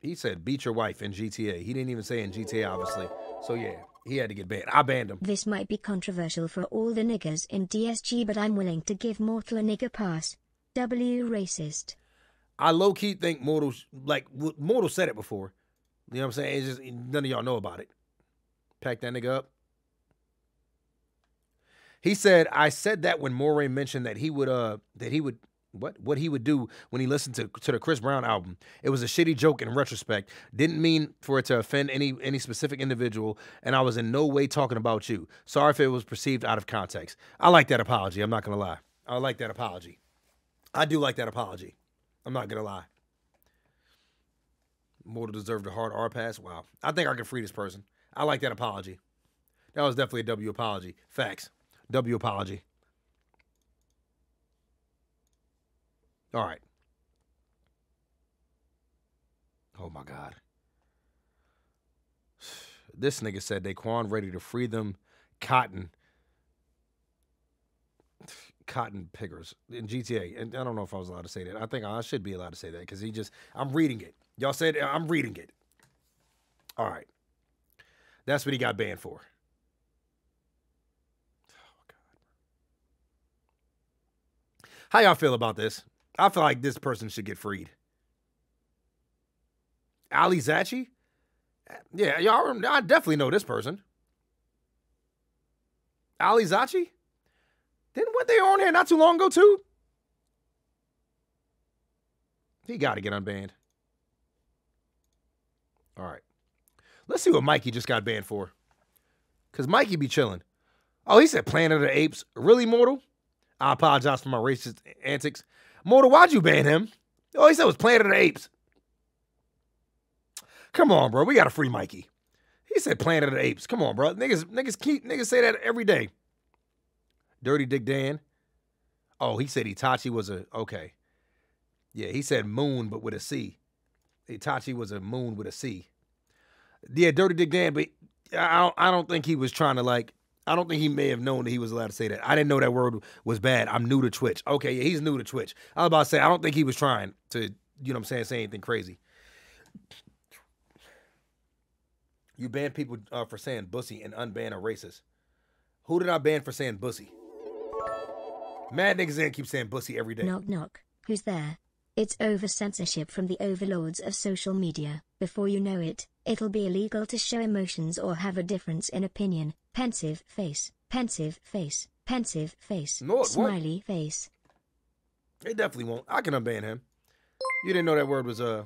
he said, beat your wife in GTA. He didn't even say in GTA, obviously. So yeah, he had to get banned. I banned him. This might be controversial for all the niggers in DSG, but I'm willing to give Mortal a nigger pass. W racist. I low key think Mortal, like Mortal said it before. You know what I'm saying? It's just none of y'all know about it. Pack that nigga up. He said, I said that when Moray mentioned that he would uh that he would what what he would do when he listened to to the Chris Brown album. It was a shitty joke in retrospect. Didn't mean for it to offend any any specific individual, and I was in no way talking about you. Sorry if it was perceived out of context. I like that apology. I'm not gonna lie. I like that apology. I do like that apology. I'm not gonna lie. Mortal deserved a hard R pass. Wow. I think I can free this person. I like that apology. That was definitely a W apology. Facts. W apology. All right. Oh my God. This nigga said Daquan ready to free them cotton cotton pickers in GTA. And I don't know if I was allowed to say that. I think I should be allowed to say that because he just I'm reading it. Y'all said I'm reading it. All right. That's what he got banned for. Oh God. How y'all feel about this? I feel like this person should get freed. Ali Zachi? Yeah, y'all. I definitely know this person. Ali Zachi? Didn't what they on here not too long ago too? He got to get unbanned. All right. Let's see what Mikey just got banned for. Cause Mikey be chilling. Oh, he said Planet of the Apes. Really, Mortal? I apologize for my racist antics. Mortal, why'd you ban him? Oh, he said was Planet of the Apes. Come on, bro. We gotta free Mikey. He said Planet of the Apes. Come on, bro. Niggas, niggas keep niggas say that every day. Dirty Dick Dan. Oh, he said Itachi was a okay. Yeah, he said moon, but with a C. Itachi was a moon with a C. Yeah, Dirty Dick Dan, but I don't, I don't think he was trying to like. I don't think he may have known that he was allowed to say that. I didn't know that word was bad. I'm new to Twitch. Okay, yeah, he's new to Twitch. I was about to say I don't think he was trying to, you know what I'm saying, say anything crazy. You ban people uh, for saying bussy and unban a racist. Who did I ban for saying bussy? Mad niggas in keep saying bussy every day. Knock knock. Who's there? It's over censorship from the overlords of social media. Before you know it, it'll be illegal to show emotions or have a difference in opinion. Pensive face, pensive face, pensive face, won't. smiley face. It definitely won't. I can unban him. You didn't know that word was uh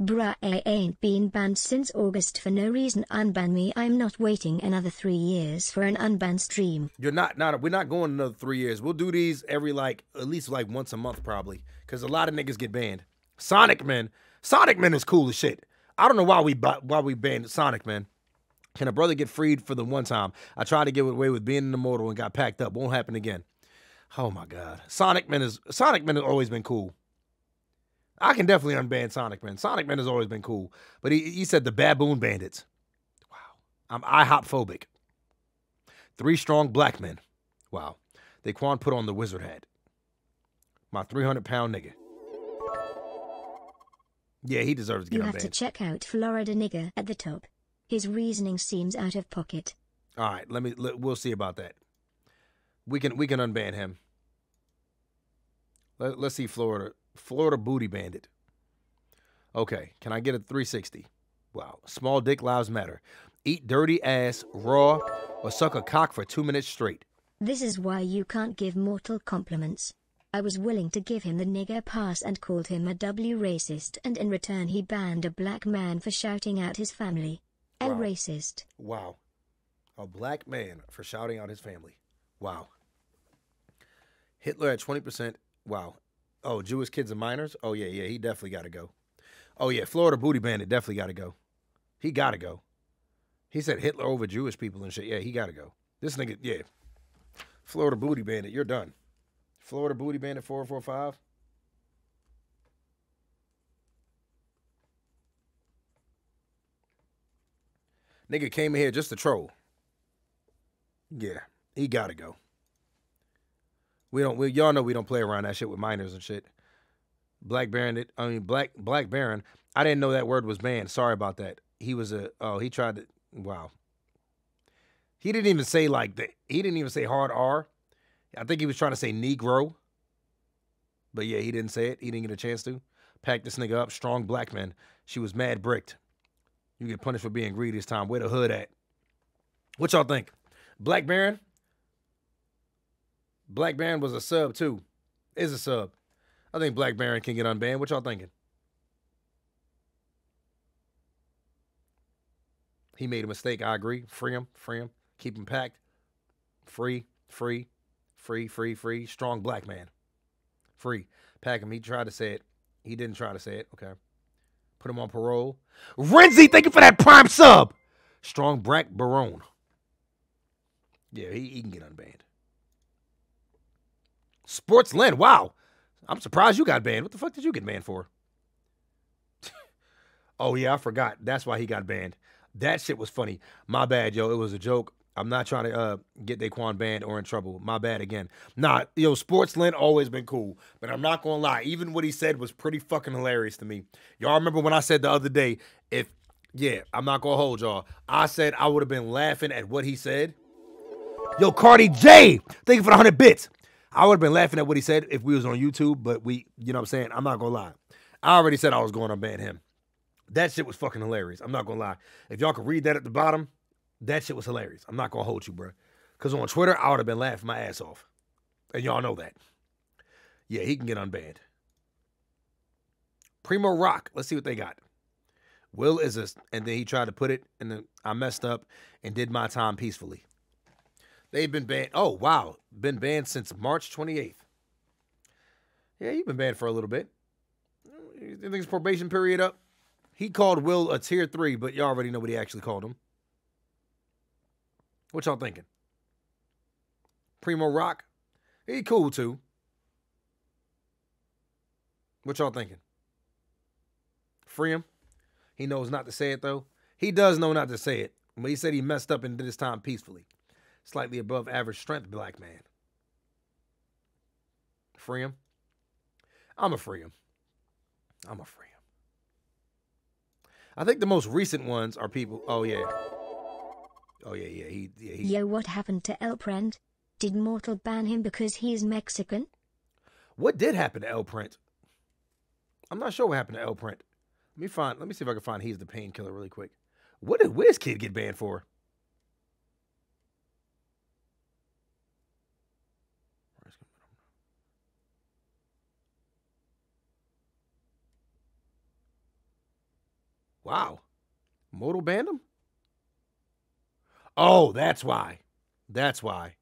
Bruh, I ain't been banned since August for no reason. Unban me. I'm not waiting another three years for an unbanned stream. You're not not we're not going another three years. We'll do these every like at least like once a month probably. Cause a lot of niggas get banned. Sonic Man. Sonic Man is cool as shit. I don't know why we why we banned Sonic Man. Can a brother get freed for the one time? I tried to get away with being an immortal and got packed up. Won't happen again. Oh my god. Sonic Man is Sonic Man has always been cool. I can definitely unban Sonic Man. Sonic Man has always been cool. But he, he said the baboon bandits. Wow. I'm IHOP phobic. Three strong black men. Wow. Daquan put on the wizard hat. My 300 pound nigga. Yeah, he deserves to You get have to check out Florida nigger at the top. His reasoning seems out of pocket. All right, let me. Let, we'll see about that. We can we can unban him. Let, let's see Florida Florida booty bandit. Okay, can I get a 360? Wow, small dick lives matter. Eat dirty ass raw or suck a cock for two minutes straight. This is why you can't give mortal compliments. I was willing to give him the nigger pass and called him a W racist and in return he banned a black man for shouting out his family. Wow. racist. Wow. A black man for shouting out his family. Wow. Hitler at 20%. Wow. Oh, Jewish kids and minors? Oh, yeah, yeah. He definitely got to go. Oh, yeah. Florida Booty Bandit definitely got to go. He got to go. He said Hitler over Jewish people and shit. Yeah, he got to go. This nigga, yeah. Florida Booty Bandit, you're done. Florida Booty Bandit 445. Nigga came in here just to troll. Yeah, he gotta go. We don't. We, y'all know we don't play around that shit with minors and shit. Black Baron. I mean, Black Black Baron. I didn't know that word was banned. Sorry about that. He was a. Oh, he tried to. Wow. He didn't even say like the. He didn't even say hard R. I think he was trying to say Negro. But yeah, he didn't say it. He didn't get a chance to. Pack this nigga up. Strong black man. She was mad bricked. You get punished for being greedy this time. Where the hood at? What y'all think? Black Baron? Black Baron was a sub too. Is a sub. I think Black Baron can get unbanned. What y'all thinking? He made a mistake. I agree. Free him. Free him. Keep him packed. Free. Free. Free. Free. Free. Strong black man. Free. Pack him. He tried to say it. He didn't try to say it. Okay. Put him on parole. Renzi, thank you for that prime sub. Strong Brack Barone. Yeah, he, he can get unbanned. Sports Lynn, wow. I'm surprised you got banned. What the fuck did you get banned for? oh, yeah, I forgot. That's why he got banned. That shit was funny. My bad, yo. It was a joke. I'm not trying to uh, get Daquan banned or in trouble. My bad again. Nah, yo, Sports Lynn always been cool. But I'm not gonna lie, even what he said was pretty fucking hilarious to me. Y'all remember when I said the other day, if yeah, I'm not gonna hold y'all. I said I would have been laughing at what he said. Yo, Cardi J, thank you for the hundred bits. I would have been laughing at what he said if we was on YouTube, but we, you know what I'm saying? I'm not gonna lie. I already said I was going to ban him. That shit was fucking hilarious. I'm not gonna lie. If y'all could read that at the bottom, that shit was hilarious. I'm not gonna hold you, bro. Cause on Twitter, I would have been laughing my ass off. And y'all know that. Yeah, he can get unbanned. Primo Rock. Let's see what they got. Will is a, and then he tried to put it, and then I messed up and did my time peacefully. They've been banned. Oh wow, been banned since March 28th. Yeah, you've been banned for a little bit. You think his probation period up? He called Will a tier three, but y'all already know what he actually called him. What y'all thinking? Primo Rock? He cool too. What y'all thinking? Free him? He knows not to say it though. He does know not to say it, but he said he messed up and did his time peacefully. Slightly above average strength black man. Free him? I'm a free him. I'm a free him. I think the most recent ones are people. Oh yeah. Oh yeah, yeah. He, yeah, he. Yo, what happened to El Prent? Did Mortal ban him because he's Mexican? What did happen to L Print? I'm not sure what happened to L Print. Let me find. Let me see if I can find. He's the painkiller really quick. What did Wiz Kid get banned for? Wow, Mortal banned. Oh, that's why. That's why.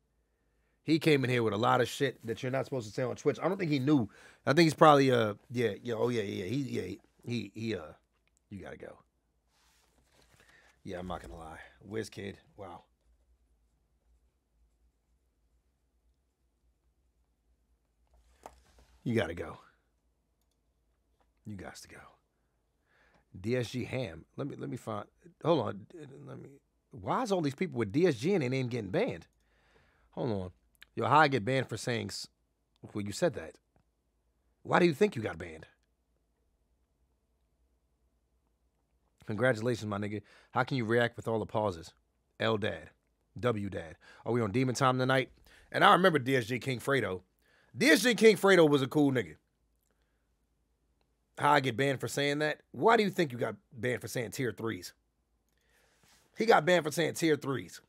He came in here with a lot of shit that you're not supposed to say on Twitch. I don't think he knew. I think he's probably uh yeah, yeah, oh yeah, yeah. He yeah, he he uh you gotta go. Yeah, I'm not gonna lie. Whiz kid, wow. You gotta go. You got to go. DSG Ham. Let me let me find hold on. Let me why is all these people with DSG and they ain't getting banned? Hold on. Yo, how I get banned for saying well, you said that. Why do you think you got banned? Congratulations, my nigga. How can you react with all the pauses? L Dad. W Dad. Are we on Demon Time tonight? And I remember DSG King Fredo. DSG King Fredo was a cool nigga. How I get banned for saying that? Why do you think you got banned for saying tier threes? He got banned for saying tier threes.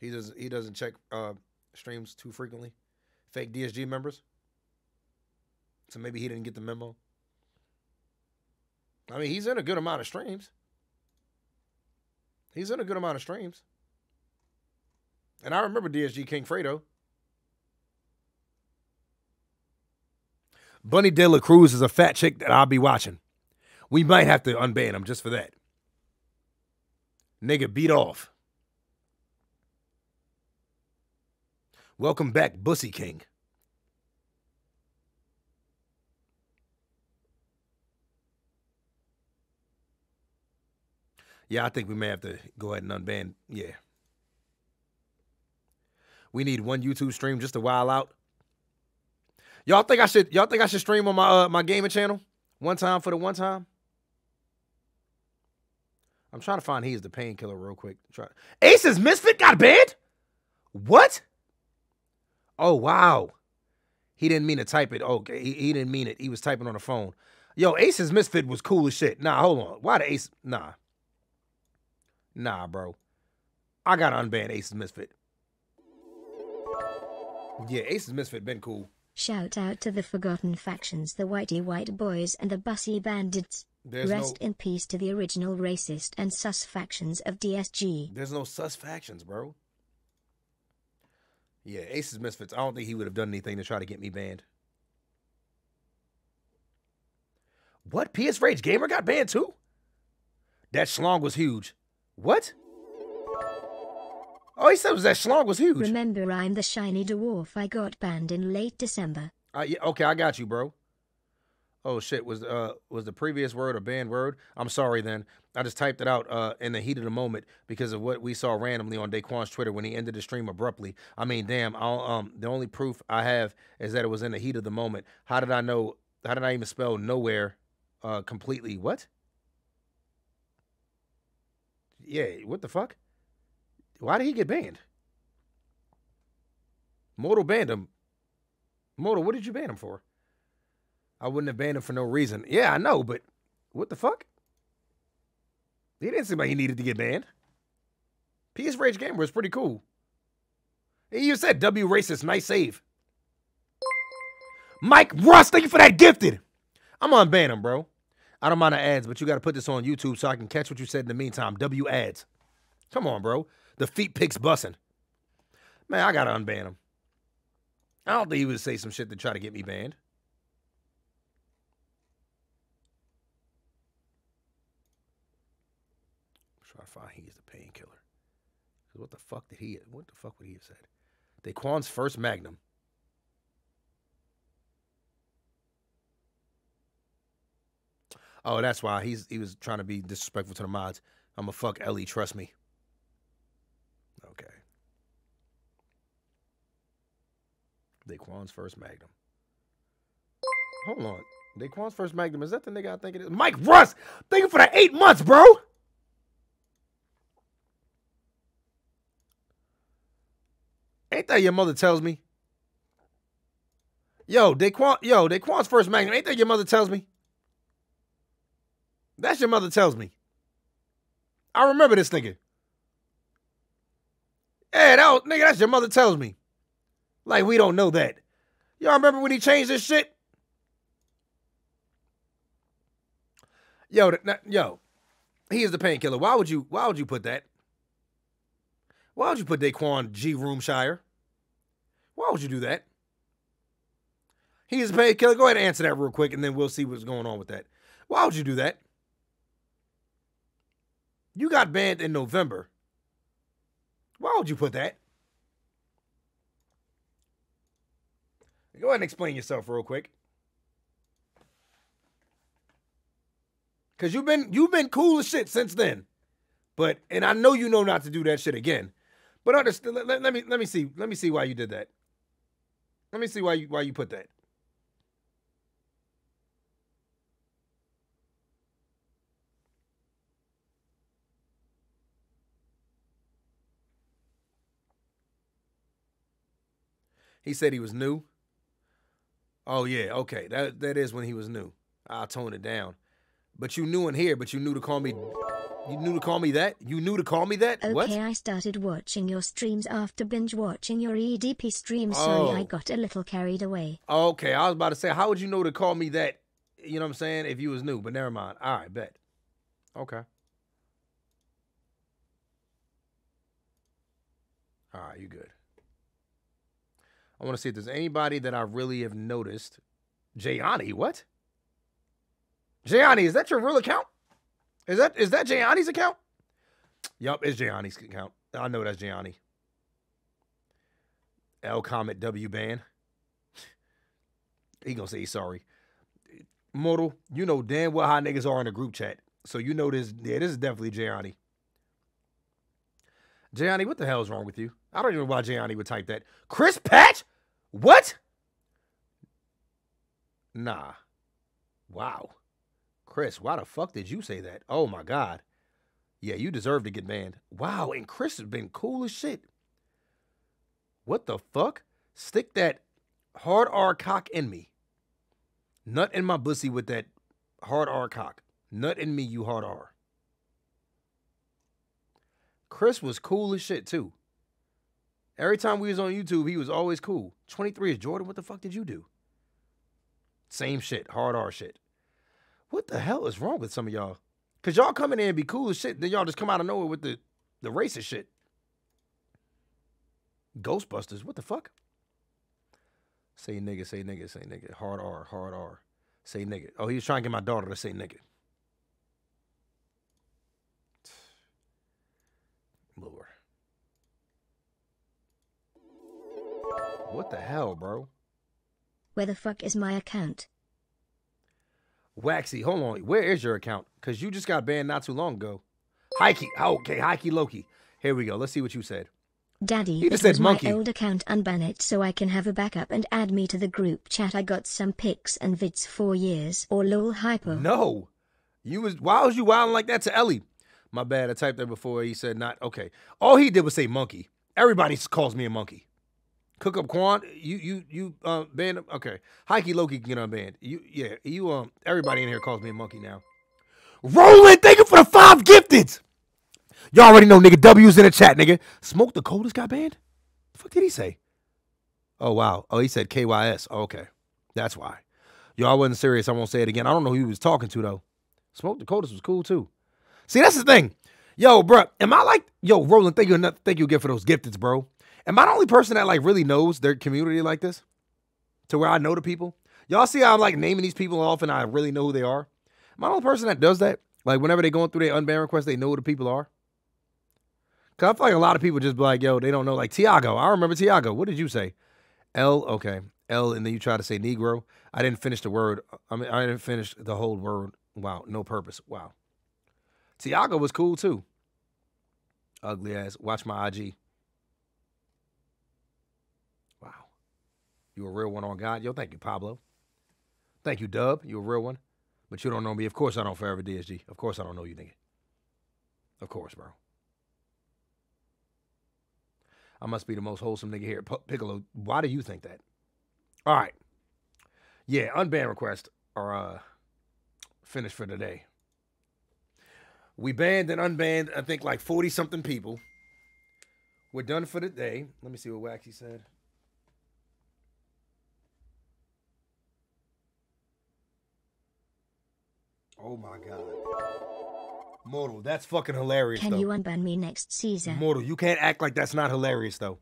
He doesn't he doesn't check uh streams too frequently. Fake DSG members. So maybe he didn't get the memo. I mean, he's in a good amount of streams. He's in a good amount of streams. And I remember DSG King Fredo. Bunny De La Cruz is a fat chick that I'll be watching. We might have to unban him just for that. Nigga beat off. Welcome back, Bussy King. Yeah, I think we may have to go ahead and unban. Yeah. We need one YouTube stream just to while out. Y'all think I should y'all think I should stream on my uh, my gaming channel one time for the one time? I'm trying to find he's the painkiller real quick. Try. Ace's Misfit got banned? What? Oh wow. He didn't mean to type it. Okay, he, he didn't mean it. He was typing on the phone. Yo, Ace's Misfit was cool as shit. Nah, hold on. Why the Ace? Nah. Nah, bro. I gotta unban Ace's Misfit. Yeah, Ace's Misfit been cool. Shout out to the forgotten factions, the Whitey White Boys and the Bussy Bandits. There's Rest no in peace to the original racist and sus factions of DSG. there's no sus factions, bro. Yeah, Ace's Misfits. I don't think he would have done anything to try to get me banned. What? PS Rage Gamer got banned too? That schlong was huge. What? Oh, he said was that schlong was huge. Remember, I'm the shiny dwarf I got banned in late December. Uh, yeah, okay, I got you, bro. Oh shit, was uh was the previous word a banned word? I'm sorry then. I just typed it out uh in the heat of the moment because of what we saw randomly on Daquan's Twitter when he ended the stream abruptly. I mean, damn, I'll, um the only proof I have is that it was in the heat of the moment. How did I know how did I even spell nowhere uh completely? What? Yeah, what the fuck? Why did he get banned? Mortal banned him. Mortal, what did you ban him for? I wouldn't have banned him for no reason. Yeah, I know, but what the fuck? He didn't seem like he needed to get banned. PS Rage Gamer was pretty cool. Even said W racist, nice save. Mike Russ, thank you for that gifted. I'm on ban him, bro. I don't mind the ads, but you got to put this on YouTube so I can catch what you said in the meantime. W ads. Come on, bro. The feet picks bussing. Man, I got to unban him. I don't think he would say some shit to try to get me banned. Try to find he's the painkiller. What the fuck did he? What the fuck would he have said? Daquan's first Magnum. Oh, that's why he's he was trying to be disrespectful to the mods. I'm a fuck Ellie, trust me. Okay. Daquan's first Magnum. Hold on. Daquan's first Magnum, is that the nigga I think it is? Mike Russ! Thank you for the eight months, bro! Ain't that your mother tells me? Yo, Daquan, yo, Daquan's first Magnum, ain't that your mother tells me? That's your mother tells me. I remember this nigga. Hey, that was, nigga, that's your mother tells me. Like we don't know that. Y'all remember when he changed this shit? Yo, yo, he is the painkiller. Why would you? Why would you put that? Why would you put Daquan G. Roomshire? Why would you do that? He is the painkiller. Go ahead and answer that real quick, and then we'll see what's going on with that. Why would you do that? You got banned in November. Why would you put that? Go ahead and explain yourself real quick. Cause you've been you've been cool as shit since then. But and I know you know not to do that shit again. But understand let, let, let me let me see. Let me see why you did that. Let me see why you why you put that. He said he was new. Oh yeah, okay. That that is when he was new. I'll tone it down. But you knew in here, but you knew to call me You knew to call me that? You knew to call me that? Okay, what? I started watching your streams after binge watching your EDP stream. Sorry, oh. I Oh. got a little carried away. Okay, I was about to say, how would you know to call me that? You know what I'm saying? If you was new, but never mind. All right, bet. Okay. All right, you good. I want to see if there's anybody that I really have noticed. Jayani, what? Jayani, is that your real account? Is that is that Jayani's account? Yup, it's Jayani's account. I know that's Jayani. L Comet W Ban. He gonna say he's sorry. Mortal, you know damn well how niggas are in the group chat. So you know this. Yeah, this is definitely Jayani. Jayani, what the hell is wrong with you? I don't even know why Jayani would type that. Chris Patch? What? Nah. Wow. Chris, why the fuck did you say that? Oh my God. Yeah, you deserve to get banned. Wow, and Chris has been cool as shit. What the fuck? Stick that hard R cock in me. Nut in my pussy with that hard R cock. Nut in me, you hard R. Chris was cool as shit too. Every time we was on YouTube, he was always cool. 23 is Jordan. What the fuck did you do? Same shit, hard R shit. What the hell is wrong with some of y'all? Cause y'all come in there and be cool as shit, then y'all just come out of nowhere with the the racist shit. Ghostbusters, what the fuck? Say nigga, say nigga, say nigga. Hard R, hard R. Say nigga. Oh, he was trying to get my daughter to say nigga. Lord. What the hell, bro? Where the fuck is my account? Waxy, hold on. Where is your account? Because you just got banned not too long ago. Hikey. Oh, okay, Hikey Loki. Here we go. Let's see what you said. Daddy, You it just said was monkey. my old account. Unban it so I can have a backup and add me to the group chat. I got some pics and vids for years. Or lol hypo. No. You was why was you wilding like that to Ellie? My bad. I typed that before. He said not okay. All he did was say monkey. Everybody calls me a monkey. Cook up Quan, you you you uh banned him. Okay. Hikey Loki can get unbanned. You yeah, you um everybody in here calls me a monkey now. Roland, thank you for the five gifted. Y'all already know nigga W's in the chat, nigga. Smoke the coldest got banned? The fuck did he say? Oh wow. Oh, he said KYS. Oh, okay. That's why. Y'all wasn't serious. I won't say it again. I don't know who he was talking to though. Smoke the coldest was cool too. See, that's the thing. Yo, bro, am I like yo, Roland, thank you thank you again for those gifteds, bro. Am I the only person that like really knows their community like this? To where I know the people? Y'all see how I'm like naming these people off and I really know who they are? Am I the only person that does that? Like whenever they're going through their unban request, they know who the people are? Cause I feel like a lot of people just be like, yo, they don't know. Like Tiago. I remember Tiago. What did you say? L, okay. L, and then you try to say Negro. I didn't finish the word. I mean, I didn't finish the whole word. Wow, no purpose. Wow. Tiago was cool too. Ugly ass. Watch my IG. Wow. You a real one on God. Yo, thank you, Pablo. Thank you, Dub. You a real one. But you don't know me. Of course I don't forever DSG. Of course I don't know you, nigga. Of course, bro. I must be the most wholesome nigga here. P- Piccolo, why do you think that? All right. Yeah, unban requests are uh finished for today. We banned and unbanned, I think, like 40 something people. We're done for the day. Let me see what Waxy said. Oh my God. Mortal, that's fucking hilarious, Can though. you unban me next season? Mortal, you can't act like that's not hilarious though.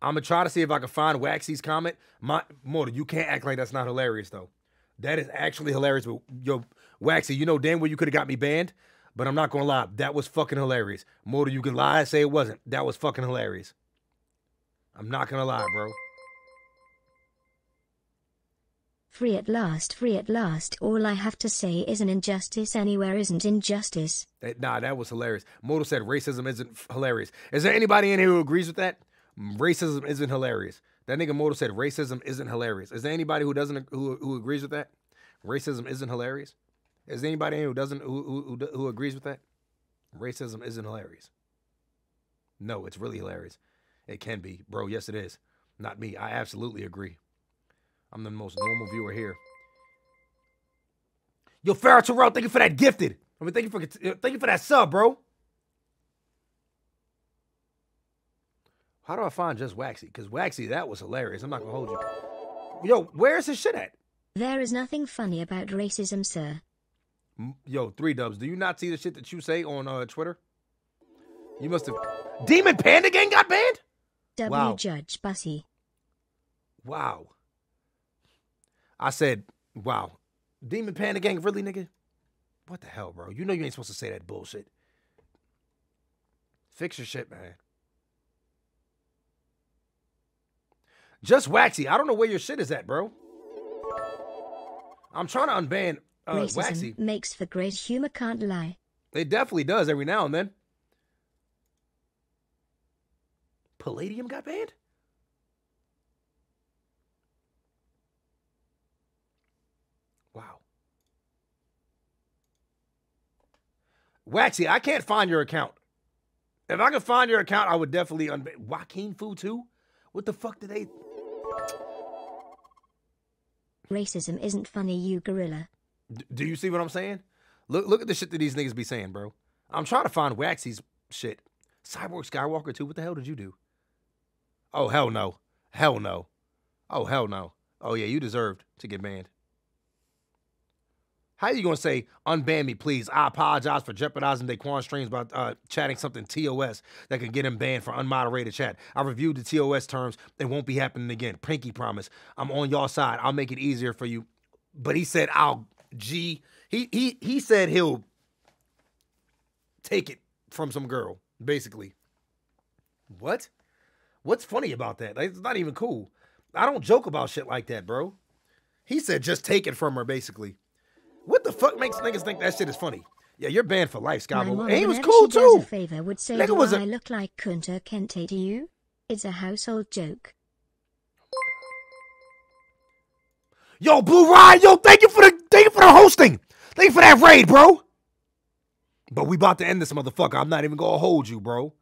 I'm gonna try to see if I can find Waxy's comment. My Mortal, you can't act like that's not hilarious though. That is actually hilarious. But yo, Waxy, you know damn well you could have got me banned, but I'm not gonna lie. That was fucking hilarious. Mortal, you can lie and say it wasn't. That was fucking hilarious. I'm not gonna lie, bro. Free at last, free at last. All I have to say is an injustice anywhere isn't injustice. Nah, that was hilarious. Mortal said racism isn't hilarious. Is there anybody in here who agrees with that? Mm, racism isn't hilarious. That nigga Mortal said racism isn't hilarious. Is there anybody who doesn't who who agrees with that? Racism isn't hilarious. Is there anybody who doesn't who, who, who agrees with that? Racism isn't hilarious. No, it's really hilarious. It can be, bro. Yes, it is. Not me. I absolutely agree. I'm the most normal viewer here. Yo, Farrah Terrell, thank you for that gifted. I mean, thank you for thank you for that sub, bro. How do I find just Waxy? Because Waxy, that was hilarious. I'm not gonna hold you. Yo, where's his shit at? There is nothing funny about racism, sir. Yo, three dubs. Do you not see the shit that you say on uh, Twitter? You must have. Demon Panda Gang got banned. W Wow. Judge Bussy. Wow. I said, wow. Demon Panda Gang, really, nigga? What the hell, bro? You know you ain't supposed to say that bullshit. Fix your shit, man. Just Waxy. I don't know where your shit is at, bro. I'm trying to unban uh, Racism Waxy. makes for great humor, can't lie. It definitely does every now and then. Palladium got banned? Wow. Waxy, I can't find your account. If I could find your account, I would definitely unban. Joaquin Fu too? What the fuck did they? Racism isn't funny, you gorilla. D- Do you see what I'm saying? Look, look at the shit that these niggas be saying, bro. I'm trying to find Waxy's shit. Cyborg Skywalker too. What the hell did you do? Oh hell no, hell no, oh hell no. Oh yeah, you deserved to get banned. How are you gonna say unban me, please? I apologize for jeopardizing Daquan streams by uh, chatting something TOS that can get him banned for unmoderated chat. I reviewed the TOS terms. It won't be happening again. Pinky promise. I'm on y'all side. I'll make it easier for you. But he said I'll G. He he he said he'll take it from some girl, basically. What? What's funny about that? Like, it's not even cool. I don't joke about shit like that, bro. He said just take it from her, basically. What the fuck makes niggas think that shit is funny? Yeah, you're banned for life, Scavo. And he was cool she does too. a favor, would say, Nigga "Do was a- I look like Kunta Kinte to you?" It's a household joke. Yo, Blue Ryan, yo, thank you for the thank you for the hosting. Thank you for that raid, bro. But we about to end this motherfucker. I'm not even gonna hold you, bro.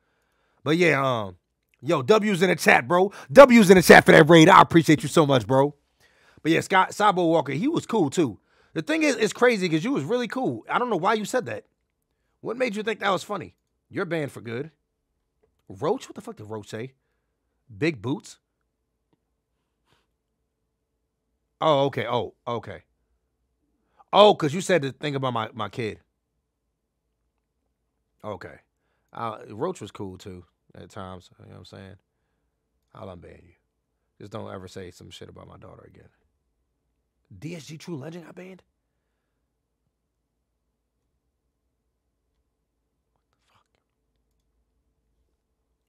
But yeah, um, yo, W's in the chat, bro. W's in the chat for that raid. I appreciate you so much, bro. But yeah, Scott Cybo Walker, he was cool too. The thing is, it's crazy because you was really cool. I don't know why you said that. What made you think that was funny? You're banned for good. Roach, what the fuck did Roach say? Big boots. Oh, okay. Oh, okay. Oh, because you said the thing about my, my kid. Okay. Uh, Roach was cool too at times. You know what I'm saying? I'll unban you. Just don't ever say some shit about my daughter again. DSG True Legend got banned? Fuck.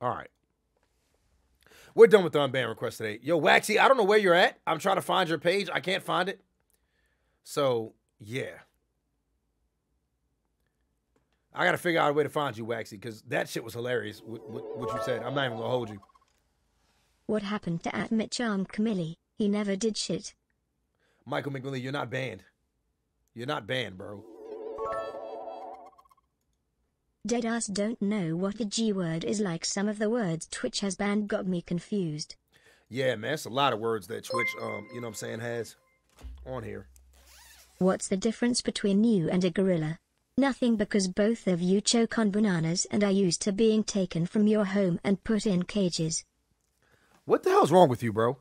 All right. We're done with the unban request today. Yo, Waxy, I don't know where you're at. I'm trying to find your page. I can't find it. So, yeah. I got to figure out a way to find you, Waxy, because that shit was hilarious, what, you said. I'm not even going to hold you. What happened to at Mitcham um, Camille? He never did shit. Michael McMillan, you're not banned. You're not banned, bro. Deadass don't know what the G word is like some of the words Twitch has banned got me confused. Yeah, man, it's a lot of words that Twitch, um, you know what I'm saying, has on here. What's the difference between you and a gorilla? Nothing because both of you choke on bananas and are used to being taken from your home and put in cages. What the hell's wrong with you, bro?